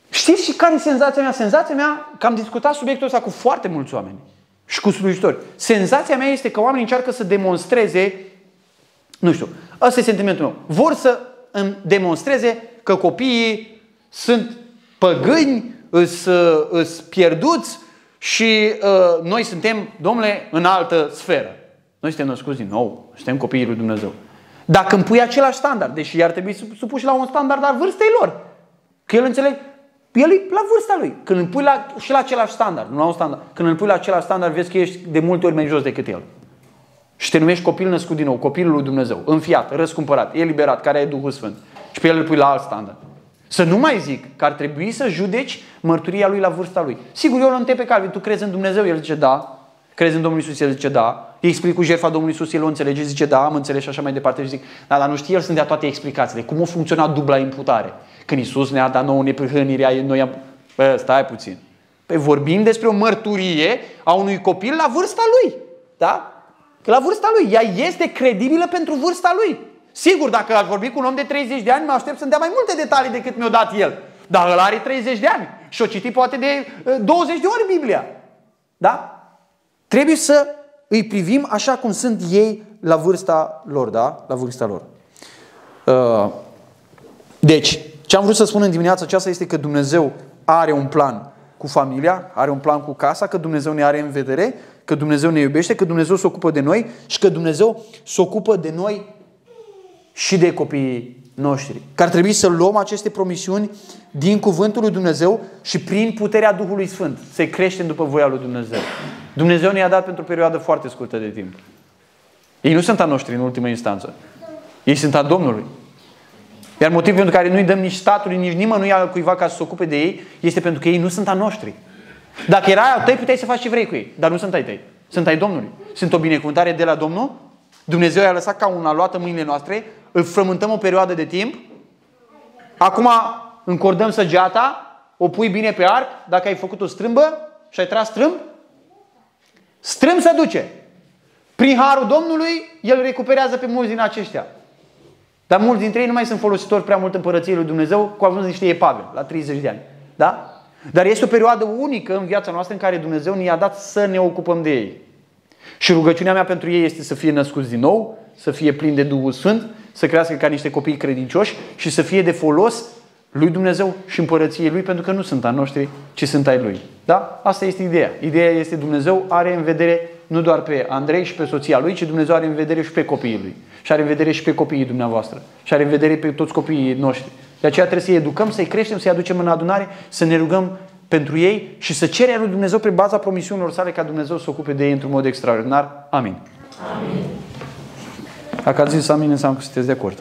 Știți și care e senzația mea? Senzația mea, că am discutat subiectul ăsta cu foarte mulți oameni și cu slujitori. Senzația mea este că oamenii încearcă să demonstreze, nu știu, ăsta e sentimentul meu, vor să îmi demonstreze că copiii sunt păgâni, îs, îs pierduți și uh, noi suntem, domnule, în altă sferă. Noi suntem născuți din nou, suntem copiii lui Dumnezeu. Dacă îmi pui același standard, deși ar trebui supuși la un standard al vârstei lor, că el înțeleg, el e la vârsta lui. Când îl pui la, și la același standard, nu la un standard, când îl pui la același standard, vezi că ești de multe ori mai jos decât el. Și te numești copil născut din nou, copilul lui Dumnezeu, înfiat, răscumpărat, eliberat, care ai Duhul Sfânt. Și pe el îl pui la alt standard. Să nu mai zic că ar trebui să judeci mărturia lui la vârsta lui. Sigur, eu îl întreb pe Calvin, tu crezi în Dumnezeu? El zice da. Crezi în Domnul Isus? El zice da. Îi explic cu jertfa Domnului Isus, el o înțelege, zice da, am înțeles și așa mai departe. Și zic, da, dar nu știe, el să dea toate explicațiile. Cum a funcționat dubla imputare? Când Isus ne-a dat nouă neprihănirea, noi am... Bă, stai puțin. Păi vorbim despre o mărturie a unui copil la vârsta lui. Da? Că la vârsta lui. Ea este credibilă pentru vârsta lui. Sigur, dacă aș vorbi cu un om de 30 de ani, mă aștept să-mi dea mai multe detalii decât mi-a dat el. Dar el are 30 de ani și o citi poate de 20 uh, de ori Biblia. Da? Trebuie să îi privim așa cum sunt ei la vârsta lor, da? La vârsta lor. Uh, deci, ce am vrut să spun în dimineața aceasta este că Dumnezeu are un plan cu familia, are un plan cu casa, că Dumnezeu ne are în vedere, că Dumnezeu ne iubește, că Dumnezeu se ocupă de noi și că Dumnezeu se ocupă de noi și de copiii noștri. Că ar trebui să luăm aceste promisiuni din cuvântul lui Dumnezeu și prin puterea Duhului Sfânt să creștem după voia lui Dumnezeu. Dumnezeu ne-a dat pentru o perioadă foarte scurtă de timp. Ei nu sunt a noștri în ultimă instanță. Ei sunt a Domnului. Iar motivul pentru care nu-i dăm nici statului, nici nimănui cuiva ca să se ocupe de ei, este pentru că ei nu sunt a noștri. Dacă era ai tăi, puteai să faci ce vrei cu ei, dar nu sunt ai tăi. Sunt ai Domnului. Sunt o binecuvântare de la Domnul. Dumnezeu i-a lăsat ca una luată mâinile noastre, îl frământăm o perioadă de timp. Acum încordăm săgeata, o pui bine pe arc, dacă ai făcut o strâmbă și ai tras strâmb, strâmb se duce. Prin harul Domnului, El recuperează pe mulți din aceștia. Dar mulți dintre ei nu mai sunt folositori prea mult în părăției lui Dumnezeu, cu având niște epave la 30 de ani. Da? Dar este o perioadă unică în viața noastră în care Dumnezeu ne-a dat să ne ocupăm de ei. Și rugăciunea mea pentru ei este să fie născuți din nou, să fie plini de Duhul Sfânt, să crească ca niște copii credincioși și să fie de folos lui Dumnezeu și împărăției lui, pentru că nu sunt a noștri, ci sunt ai lui. Da? Asta este ideea. Ideea este Dumnezeu are în vedere nu doar pe Andrei și pe soția lui, ci Dumnezeu are în vedere și pe copiii lui. Și are în vedere și pe copiii dumneavoastră. Și are în vedere pe toți copiii noștri. De aceea trebuie să-i educăm, să-i creștem, să-i aducem în adunare, să ne rugăm pentru ei și să cerem lui Dumnezeu pe baza promisiunilor sale ca Dumnezeu să se ocupe de ei într-un mod extraordinar. Amin. Amin. Dacă ați zis amin, înseamnă că sunteți de acord.